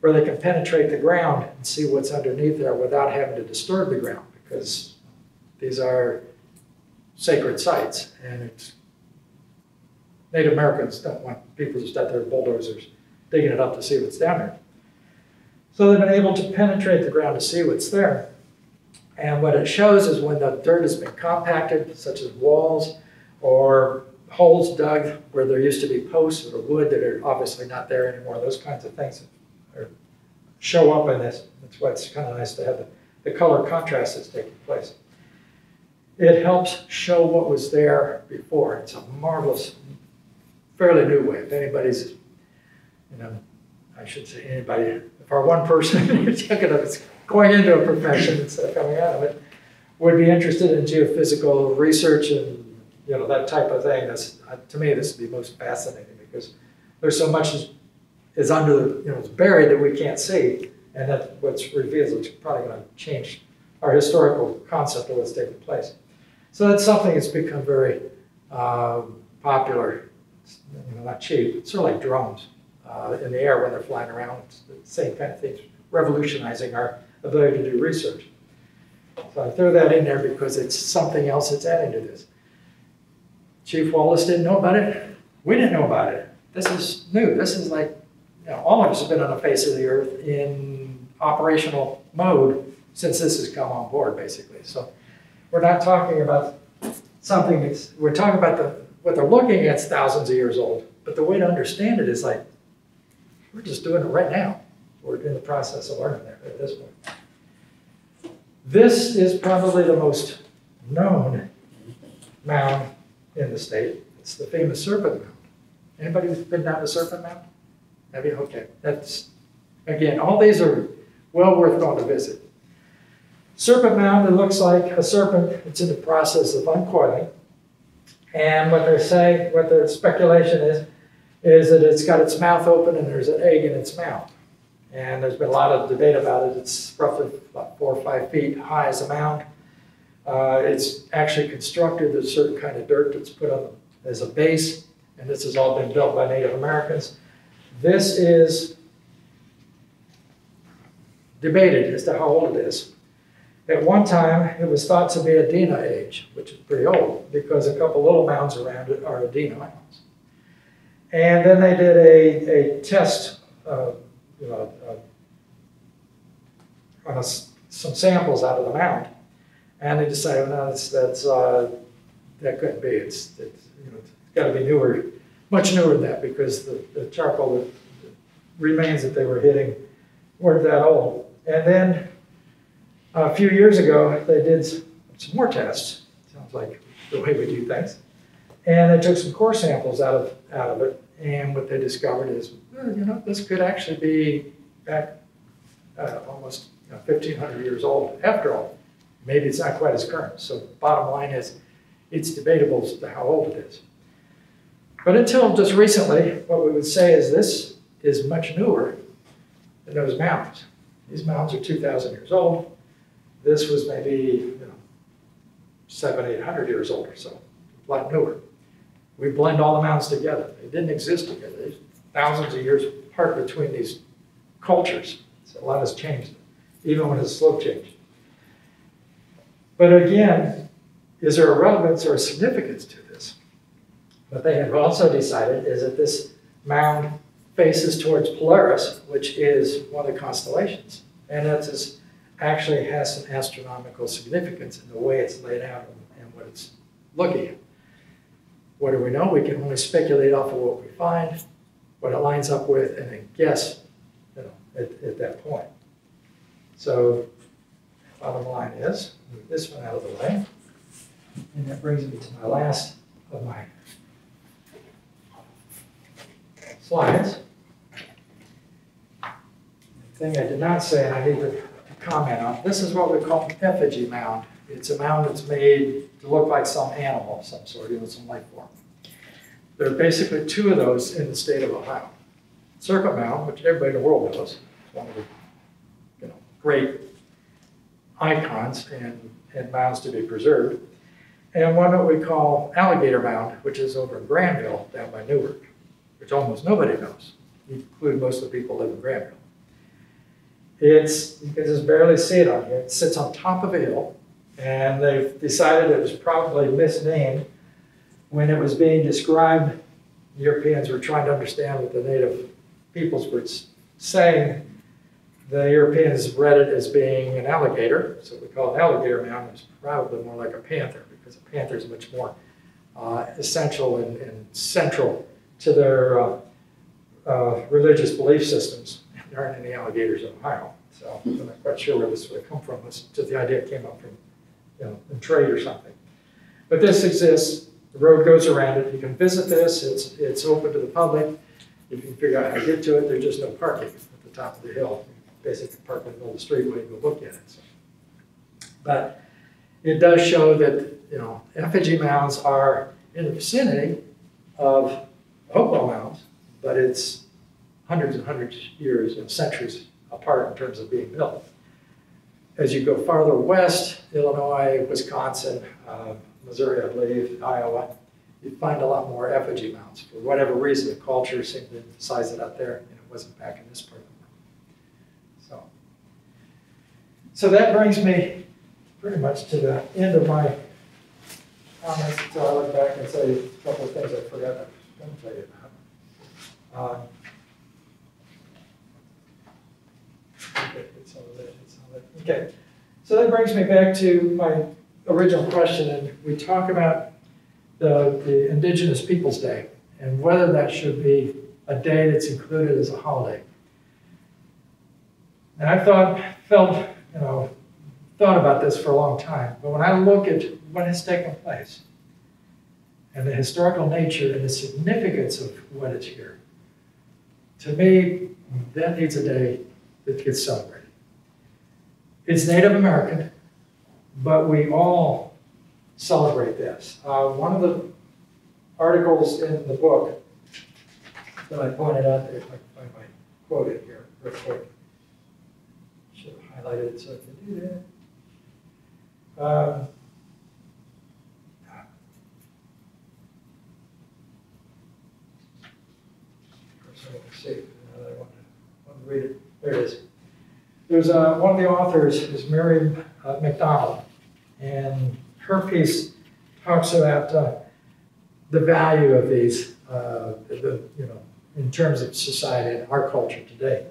where they can penetrate the ground and see what's underneath there without having to disturb the ground, because these are sacred sites, and Native Americans don't want people out there with bulldozers digging it up to see what's down there. So they've been able to penetrate the ground to see what's there. And what it shows is when the dirt has been compacted, such as walls or holes dug where there used to be posts or wood that are obviously not there anymore, those kinds of things are, show up in this. That's why it's kind of nice to have the, the color contrast that's taking place. It helps show what was there before. It's a marvelous, fairly new way. If anybody's, you know, I should say anybody, if our one person thinking of going into a profession instead of coming out of it, would be interested in geophysical research and, you know, that type of thing, that's, uh, to me, this would be most fascinating because there's so much is, is under, you know, it's buried that we can't see. And that what's revealed is probably gonna change our historical concept of what's taking place. So that's something that's become very um, popular, you know, not cheap, it's sort of like drones uh, in the air when they're flying around. It's the same kind of thing, revolutionizing our ability to do research. So I throw that in there because it's something else that's adding to this. Chief Wallace didn't know about it. We didn't know about it. This is new. This is like, you know, all of us have been on the face of the earth in operational mode since this has come on board, basically. So we're not talking about something that's, we're talking about the, what they're looking at is thousands of years old. But the way to understand it is like, we're just doing it right now. We're in the process of learning there at this point. This is probably the most known mound in the state. It's the famous Serpent Mound. Anybody who's been down to Serpent Mound? Have you? Okay. That's, again, all these are well worth going to visit. Serpent Mound, it looks like a serpent. It's in the process of uncoiling. And what they're saying, what their speculation is, is that it's got its mouth open and there's an egg in its mouth. And there's been a lot of debate about it. It's roughly about four or five feet high as a mound. Uh, it's actually constructed with a certain kind of dirt that's put on as a base, and this has all been built by Native Americans. This is debated as to how old it is. At one time, it was thought to be Adena age, which is pretty old, because a couple little mounds around it are Adena mounds. And then they did a, a test uh, you know, uh, on a some samples out of the mound. And they decided, no, that's, that's, uh, that couldn't be. It's, it's, you know, it's gotta be newer, much newer than that because the, the charcoal that remains that they were hitting weren't that old. And then a few years ago, they did some more tests. Sounds like the way we do things. And they took some core samples out of, out of it. And what they discovered is, well, you know, this could actually be back uh, almost you know, 1,500 years old after all. Maybe it's not quite as current. So bottom line is, it's debatable as to how old it is. But until just recently, what we would say is this is much newer than those mounds. These mounds are 2,000 years old. This was maybe, you know, seven, 800 years old or so, a lot newer. We blend all the mounds together. They didn't exist together. There's thousands of years apart between these cultures. So a lot has changed, even when it's slope change. But again, is there a relevance or a significance to this? What they have also decided is that this mound faces towards Polaris, which is one of the constellations. And that actually has some astronomical significance in the way it's laid out and, and what it's looking at. What do we know? We can only speculate off of what we find, what it lines up with, and then guess, you know, at, at that point. So, bottom line is, move this one out of the way. And that brings me to my last of my slides. The Thing I did not say, and I need to comment on, this is what we call an effigy mound. It's a mound that's made to look like some animal of some sort, you know, some life form. There are basically two of those in the state of Ohio. Circle Mound, which everybody in the world knows, one of the, you know, great icons and, and mounds to be preserved. And one that we call Alligator Mound, which is over in Granville, down by Newark, which almost nobody knows, including most of the people who live in Granville. It's, you can just barely see it on here. It sits on top of a hill, and they've decided it was probably misnamed when it was being described. Europeans were trying to understand what the native peoples were saying. The Europeans read it as being an alligator, so we call it alligator mound. It's probably more like a panther because a panther is much more uh, essential and, and central to their uh, uh, religious belief systems. There aren't any alligators in Ohio, so I'm not quite sure where this would have come from. It's just the idea came up from, you know, trade or something. But this exists. The road goes around it. You can visit this. It's it's open to the public. If You can figure out how to get to it. There's just no parking at the top of the hill. Basically park in the street where you go look at it. So. But it does show that you know effigy mounds are in the vicinity of Hopewell mounds, but it's hundreds and hundreds of years and centuries apart in terms of being built. As you go farther west, Illinois, Wisconsin, uh, Missouri, I believe, Iowa, you find a lot more effigy mounds. For whatever reason, the culture seemed to emphasize it out there, and it wasn't back in this part of the world. So, so that brings me pretty much to the end of my comments until I look back and say a couple of things I forgot to tell you about. Um. Okay, so that brings me back to my original question, and we talk about the, the Indigenous Peoples' Day, and whether that should be a day that's included as a holiday. And I thought, felt, you know, thought about this for a long time, but when I look at what has taken place, and the historical nature and the significance of what is here, to me, that needs a day that gets celebrated. It's Native American, but we all celebrate this. Uh, one of the articles in the book that I pointed out, if I can find my quote it here real quick. Highlighted it so I can do that. Um, I want to read it. There it is. There's uh, one of the authors is Mary uh, McDonald, and her piece talks about uh, the value of these, uh, the, you know, in terms of society and our culture today.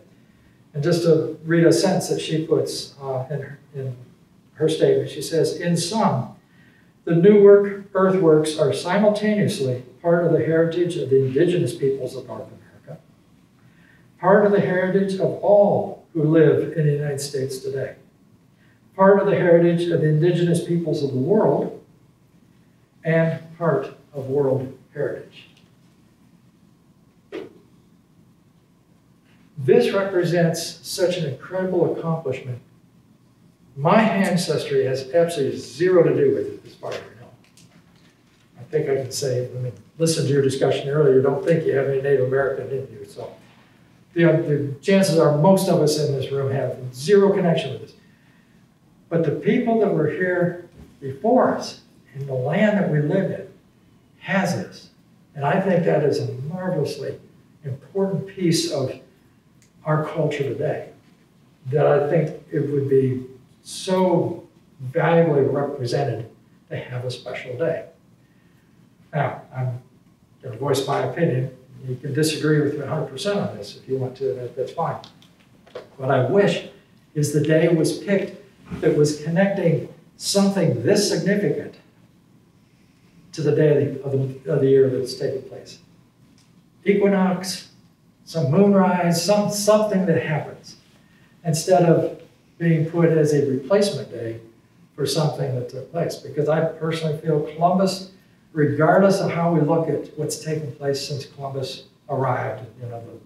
And just to read a sentence that she puts uh, in, her, in her statement, she says, In sum, the Newark earthworks are simultaneously part of the heritage of the indigenous peoples of North America, part of the heritage of all who live in the United States today, part of the heritage of the indigenous peoples of the world, and part of world heritage. This represents such an incredible accomplishment. My ancestry has absolutely zero to do with it, as far as I know. I think I can say, I mean, listen to your discussion earlier, don't think you have any Native American in you, so. The, uh, the chances are most of us in this room have zero connection with this. But the people that were here before us, in the land that we live in, has this. And I think that is a marvelously important piece of our culture today that I think it would be so valuably represented to have a special day. Now, I'm going to voice my opinion. You can disagree with me 100% on this if you want to, that- that's fine. What I wish is the day was picked that was connecting something this significant to the day of the, of the year that's taking place. Equinox, some moonrise, some, something that happens, instead of being put as a replacement day for something that took place. Because I personally feel Columbus, regardless of how we look at what's taken place since Columbus arrived, you know, the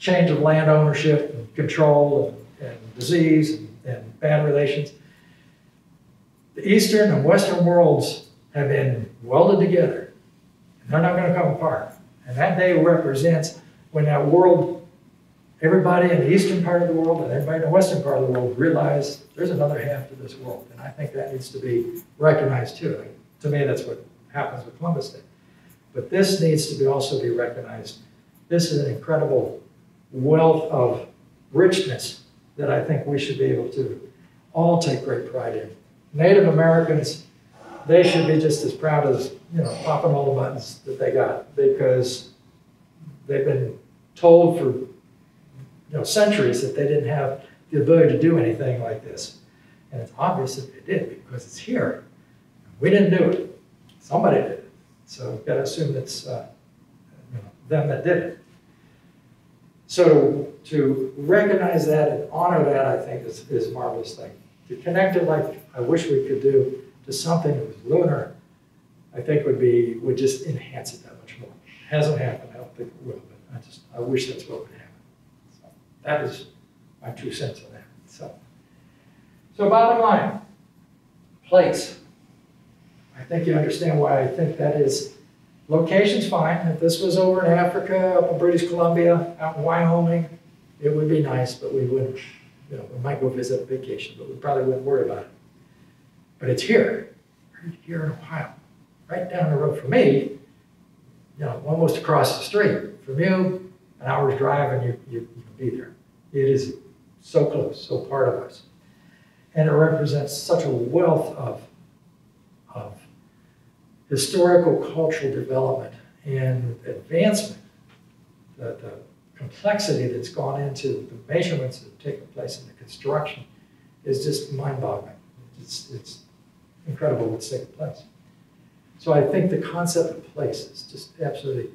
change of land ownership and control and, and disease and, and bad relations, the eastern and western worlds have been welded together. And they're not going to come apart. And that day represents when that world, everybody in the eastern part of the world and everybody in the western part of the world realize there's another half to this world. And I think that needs to be recognized too. To me, that's what happens with Columbus Day. But this needs to be also be recognized. This is an incredible wealth of richness that I think we should be able to all take great pride in. Native Americans, they should be just as proud as, you know, popping all the buttons that they got because they've been told for, you know, centuries that they didn't have the ability to do anything like this. And it's obvious that they did because it's here. We didn't do it. Somebody did it. So we've got to assume it's uh, you know, them that did it. So to, recognize that and honor that, I think, is, is a marvelous thing. To connect it like I wish we could do to something that was lunar, I think would be, would just enhance it that much more. It Hasn't happened, I don't think it will, but I just, I wish that's what would happen. So That is my two cents on that, so. So bottom line, place. I think you understand why I think that is, location's fine. If this was over in Africa, up in British Columbia, out in Wyoming, it would be nice, but we wouldn't, you know, we might go visit a vacation, but we probably wouldn't worry about it. But it's here, right here in Ohio, right down the road from me, you know, almost across the street. From you, an hour's drive and you, you, you can be there. It is so close, so part of us. And it represents such a wealth of, of historical cultural development and advancement. The, the complexity that's gone into the measurements that have taken place in the construction is just mind-boggling. It's, it's incredible what's taken place. So I think the concept of place is just absolutely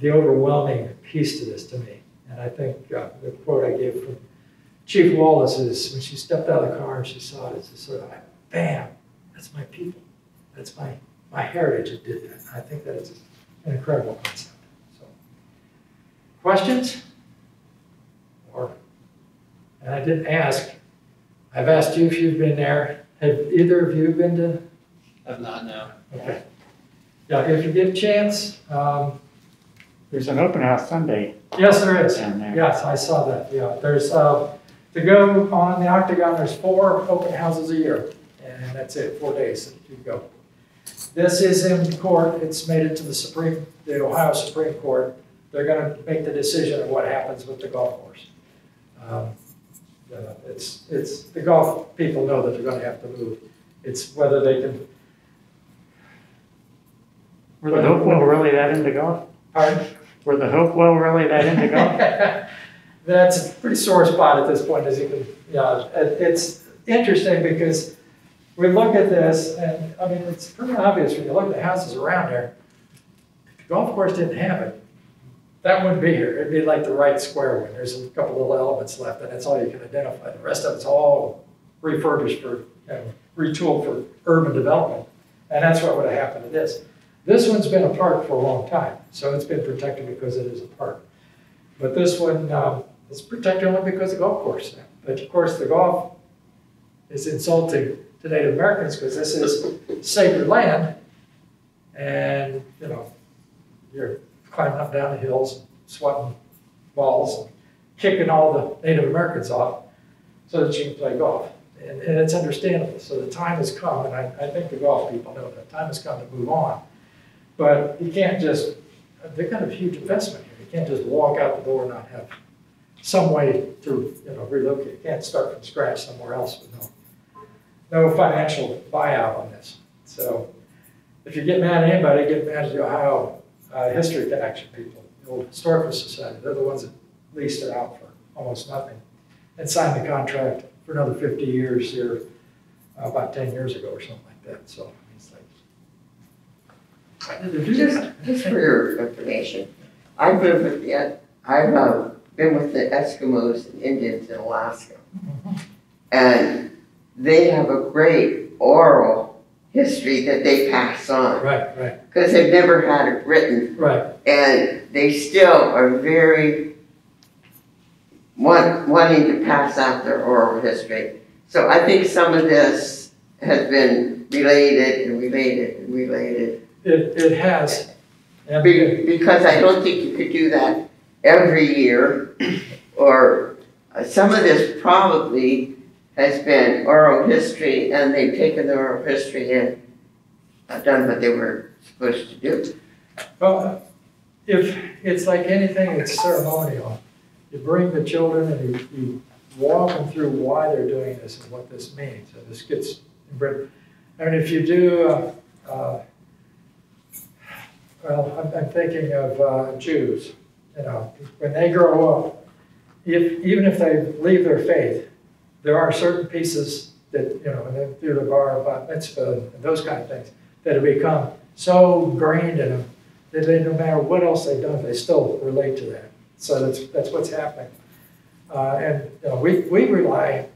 the overwhelming piece to this to me. And I think uh, the quote I gave from Chief Wallace is when she stepped out of the car and she saw it, it's just sort of like, bam, that's my people. That's my, my heritage that did that. I think that is an incredible concept. So, questions? Or, and I didn't ask, I've asked you if you've been there. Have either of you been to I've not, no. Okay. Yeah, if you get a chance, um, There's an open house Sunday yes, there is. there. Yes, I saw that, yeah. There's, uh, to go on the Octagon, there's four open houses a year, and that's it, four days that you go. This is in court, it's made it to the Supreme, the Ohio Supreme Court. They're gonna make the decision of what happens with the golf course. Um, uh, It's, it's, the golf people know that they're gonna have to move. It's whether they can, Were the Hopewell really that into golf? pardon? Were the Hopewell really that into golf? That's a pretty sore spot at this point, as you can, yeah, it- it's interesting because we look at this and, I mean, it's pretty obvious when you look at the houses around there. If the golf course didn't have it, that wouldn't be here. It'd be like the Wright Square one. There's a couple little elements left and that's all you can identify. The rest of it's all refurbished for, you know, retooled for urban development. And that's what would have happened to this. This one's been a park for a long time, so it's been protected because it is a park. But this one, um, is protected only because of golf course. But of course, the golf is insulting to Native Americans because this is sacred land. And, you know, you're climbing up down the hills, swatting balls, kicking all the Native Americans off so that you can play golf. And, and it's understandable. So the time has come, and I, I think the golf people know that time has come to move on. But you can't just, they've got a huge investment here. You can't just walk out the door and not have some way to, you know, relocate. You can't start from scratch somewhere else with no, no financial buyout on this. So if you get mad at anybody, get mad at the Ohio uh, History Connection people, the old Historical Society. They're the ones that leased it out for almost nothing and signed the contract for another 50 years here uh, about 10 years ago or something like that. So it's like, why did they do Just, just for your information, I've been with the, I've uh, been with the Eskimos and Indians in Alaska. And they have a great oral history that they pass on, Right, right, because they've never had it written. right. And they still are very want, wanting to pass out their oral history. So I think some of this has been related and related and related. It, it has. Be- Because I don't think you could do that every year, or uh, some of this probably has been oral history, and they've taken the oral history and uh, done what they were supposed to do. Well, if, it's like anything, it's ceremonial. You bring the children and you, you walk them through why they're doing this and what this means. And this gets, I mean, if you do, uh, uh, well, I'm, I'm thinking of uh, Jews, you know, when they grow up, if, even if they leave their faith, there are certain pieces that, you know, they the bar, bat mitzvah, and those kind of things, that have become so ingrained in them that they, no matter what else they've done, they still relate to that. So that's, that's what's happening. Uh, and, you know, we, we rely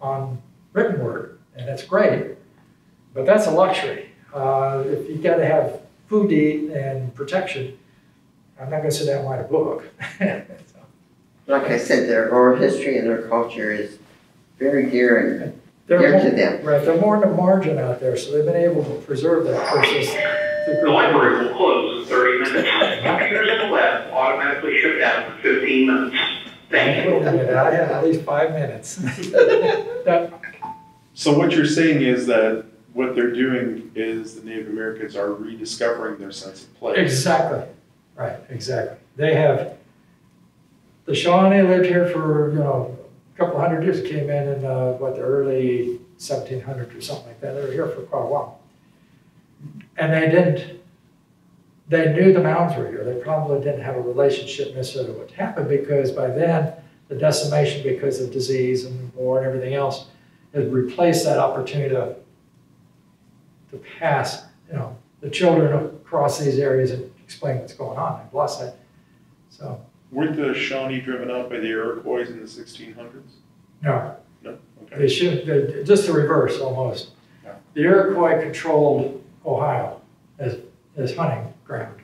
on written word, and that's great, but that's a luxury. Uh, if you gotta have food to eat and protection, I'm not gonna sit down and write a book. So, Like I said, their oral history and their culture is very dear and they're dear more- to them. Right, they're more in the margin out there, so they've been able to preserve that versus the The library will close in 30 minutes. Computers and the web automatically shut down in 15 minutes. Thank you. Wait I have at least five minutes. So what you're saying is that what they're doing is the Native Americans are rediscovering their sense of place. Exactly, right, exactly. They have, the Shawnee lived here for, you know, a couple hundred years, came in in, uh, what, the early seventeen hundreds or something like that. They were here for quite a while. And they didn't, they knew the mounds were here. They probably didn't have a relationship necessarily with what happened because by then, the decimation because of disease and war and everything else had replaced that opportunity to, to pass, you know, the children across these areas and explain what's going on. they bless it. So, Weren't the Shawnee driven out by the Iroquois in the sixteen hundreds? no, No? Okay. they should, just the reverse almost. Yeah. The Iroquois controlled Ohio as, as hunting ground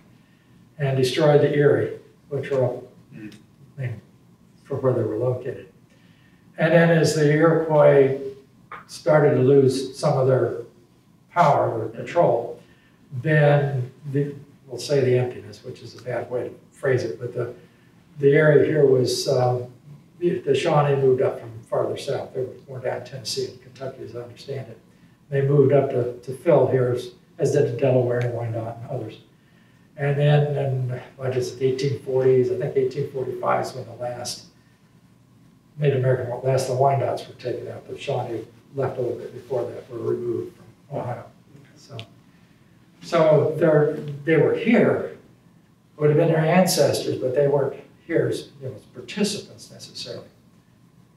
and destroyed the Erie, which were up, Hmm. I mean, for where they were located. And then as the Iroquois started to lose some of their power or control, then the, we'll say the emptiness, which is a bad way to phrase it, but the, the area here was, um, the Shawnee moved up from farther south. They were more down Tennessee and Kentucky, as I understand it. They moved up to, to fill here, as, as did the Delaware and Wyandotte and others. And then, in what is it, eighteen forties, I think eighteen forty-five is when the last Native American, last the Wyandottes were taken out. The Shawnee left a little bit before that, were removed Ohio. So, so they're, they were here, would have been their ancestors, but they weren't here as, you know, participants necessarily.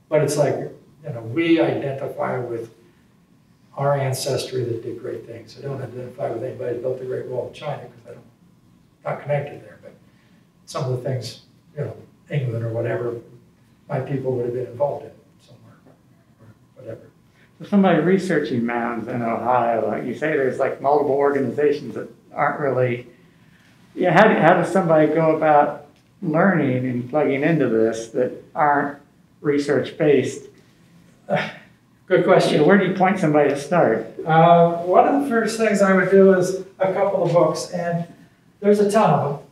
But it's like, you know, we identify with our ancestry that did great things. I don't identify with anybody that built the Great Wall of China because I don't, not connected there. But some of the things, you know, England or whatever, my people would have been involved in somewhere or whatever. So somebody researching mounds in Ohio, like you say, there's like multiple organizations that aren't really, yeah, how, do- how does somebody go about learning and plugging into this that aren't research-based? Good question. Where do you point somebody to start? Uh, one of the first things I would do is a couple of books, and there's a ton of them.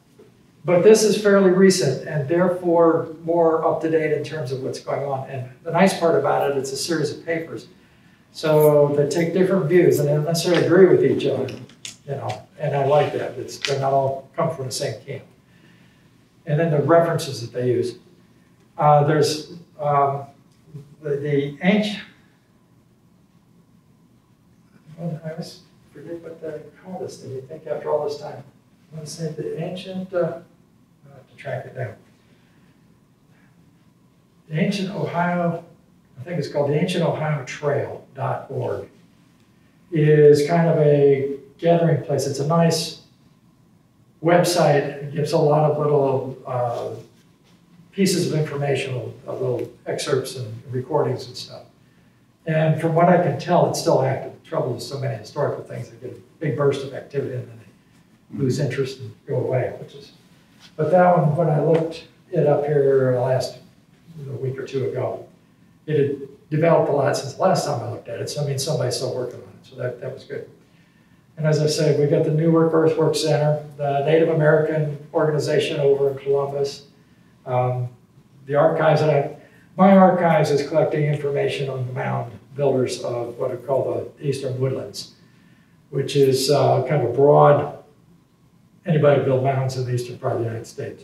But this is fairly recent and therefore more up to date in terms of what's going on. And the nice part about it, it's a series of papers. So they take different views and they don't necessarily agree with each other, you know, and I like that. It's, they're not all come from the same camp. And then the references that they use. Uh, there's um, the, the ancient, I always forget what they call this thing, you think after all this time. I want to say the ancient, uh, I have to track it down. The ancient Ohio, I think it's called the Ancient Ohio Trail.org, is kind of a gathering place. It's a nice website. It gives a lot of little uh, pieces of information, little excerpts and recordings and stuff. And from what I can tell, it's still active. The trouble is so many historical things, they get a big burst of activity and then they lose interest and go away, which is, but that one, when I looked it up here last, a week or two ago, it had developed a lot since the last time I looked at it, so I mean, somebody's still working on it, so that, that was good. And as I said, we've got the Newark Earthwork Center, the Native American organization over in Columbus, um, the archives that I, my archives is collecting information on the mound builders of what are called the Eastern Woodlands, which is uh, kind of broad, anybody build mounds in the eastern part of the United States.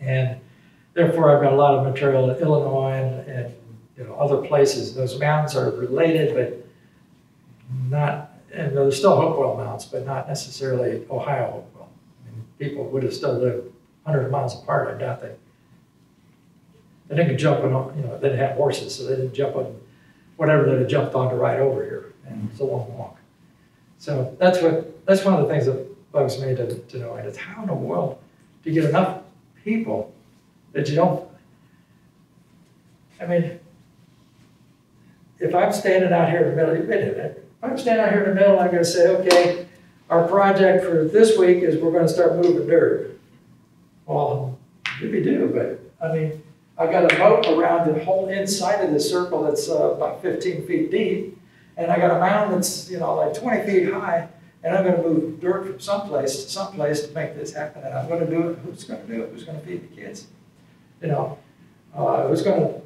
And therefore, I've got a lot of material in Illinois and, and you know, other places. Those mounds are related, but not, and there's still Hopewell mounds, but not necessarily Ohio Hopewell. I mean, people would have still lived hundreds of miles apart, I doubt they they didn't jump on, you know, they didn't have horses, so they didn't jump on whatever they'd have jumped on to ride over here. And it's a long walk. So that's what, that's one of the things that bugs me to, to know. And it's how in the world do you get enough people that you don't, I mean, if I'm standing out here in the middle, wait a minute, if I'm standing out here in the middle, I'm gonna say, okay, our project for this week is we're gonna start moving dirt. Well, maybe do, but, I mean, I've got a moat around the whole inside of the circle that's uh, about 15 feet deep, and I got a mound that's, you know, like 20 feet high, and I'm gonna move dirt from someplace to someplace to make this happen, and I'm gonna do it, who's gonna do it, who's gonna feed the kids? You know, uh, who's gonna,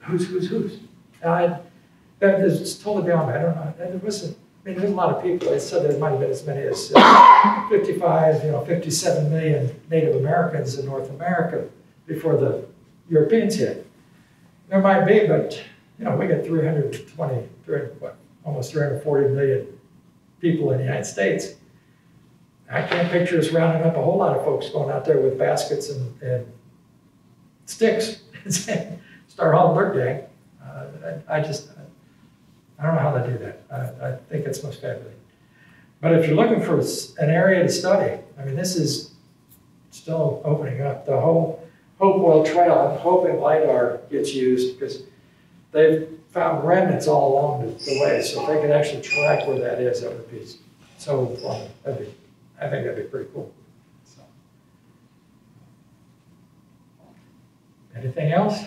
who's, who's, who's? And that is totally beyond me, I don't know, there wasn't, I mean, there's a lot of people, it said there might have been as many as uh, 55, you know, 57 million Native Americans in North America before the Europeans hit. There might be, but, you know, we got 320, 300, what, almost 340 million people in the United States. I can't picture us rounding up a whole lot of folks going out there with baskets and, and sticks and saying, start hauling dirt gang. I, I just, I don't know how they do that. I, I think it's most fabulous. But if you're looking for an area to study, I mean, this is still opening up. The whole Hopewell Trail, I'm hoping LiDAR gets used because they've found remnants all along the, the way. So if they could actually track where that is, that would be so fun. That'd be, I think that'd be pretty cool. Anything else?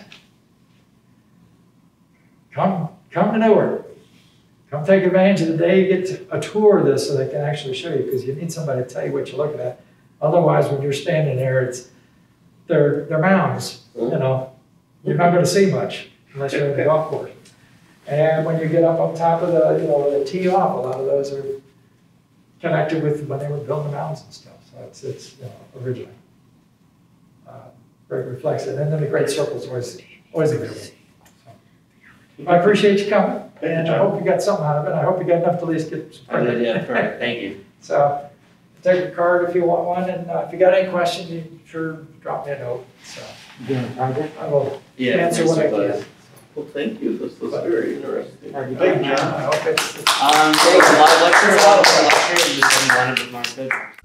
Come, come to Newark. Come take advantage of the day, get a tour of this so they can actually show you, because you need somebody to tell you what you're looking at. Otherwise, when you're standing there, it's, they're, they're mounds, you know. You're not gonna see much unless you're in the golf course. And when you get up on top of the, you know, the tee off, a lot of those are connected with when they were building the mounds and stuff. So it's, it's, you know, originally. Uh, Very reflexive, and then the great circle's always, always a good one. So, I appreciate you coming, and I hope you got something out of it, I hope you got enough to at least get some. I did, yeah, perfect, thank you. So, take a card if you want one, and uh, if you got any questions, you sure drop me a note, so Doing a project? I will Yeah. answer what I can. Well, thank you, this was very interesting. Have you Thank done you. John. I hope it's, Um, so a lot of lecture, a lot of lecture, and just one of the markets.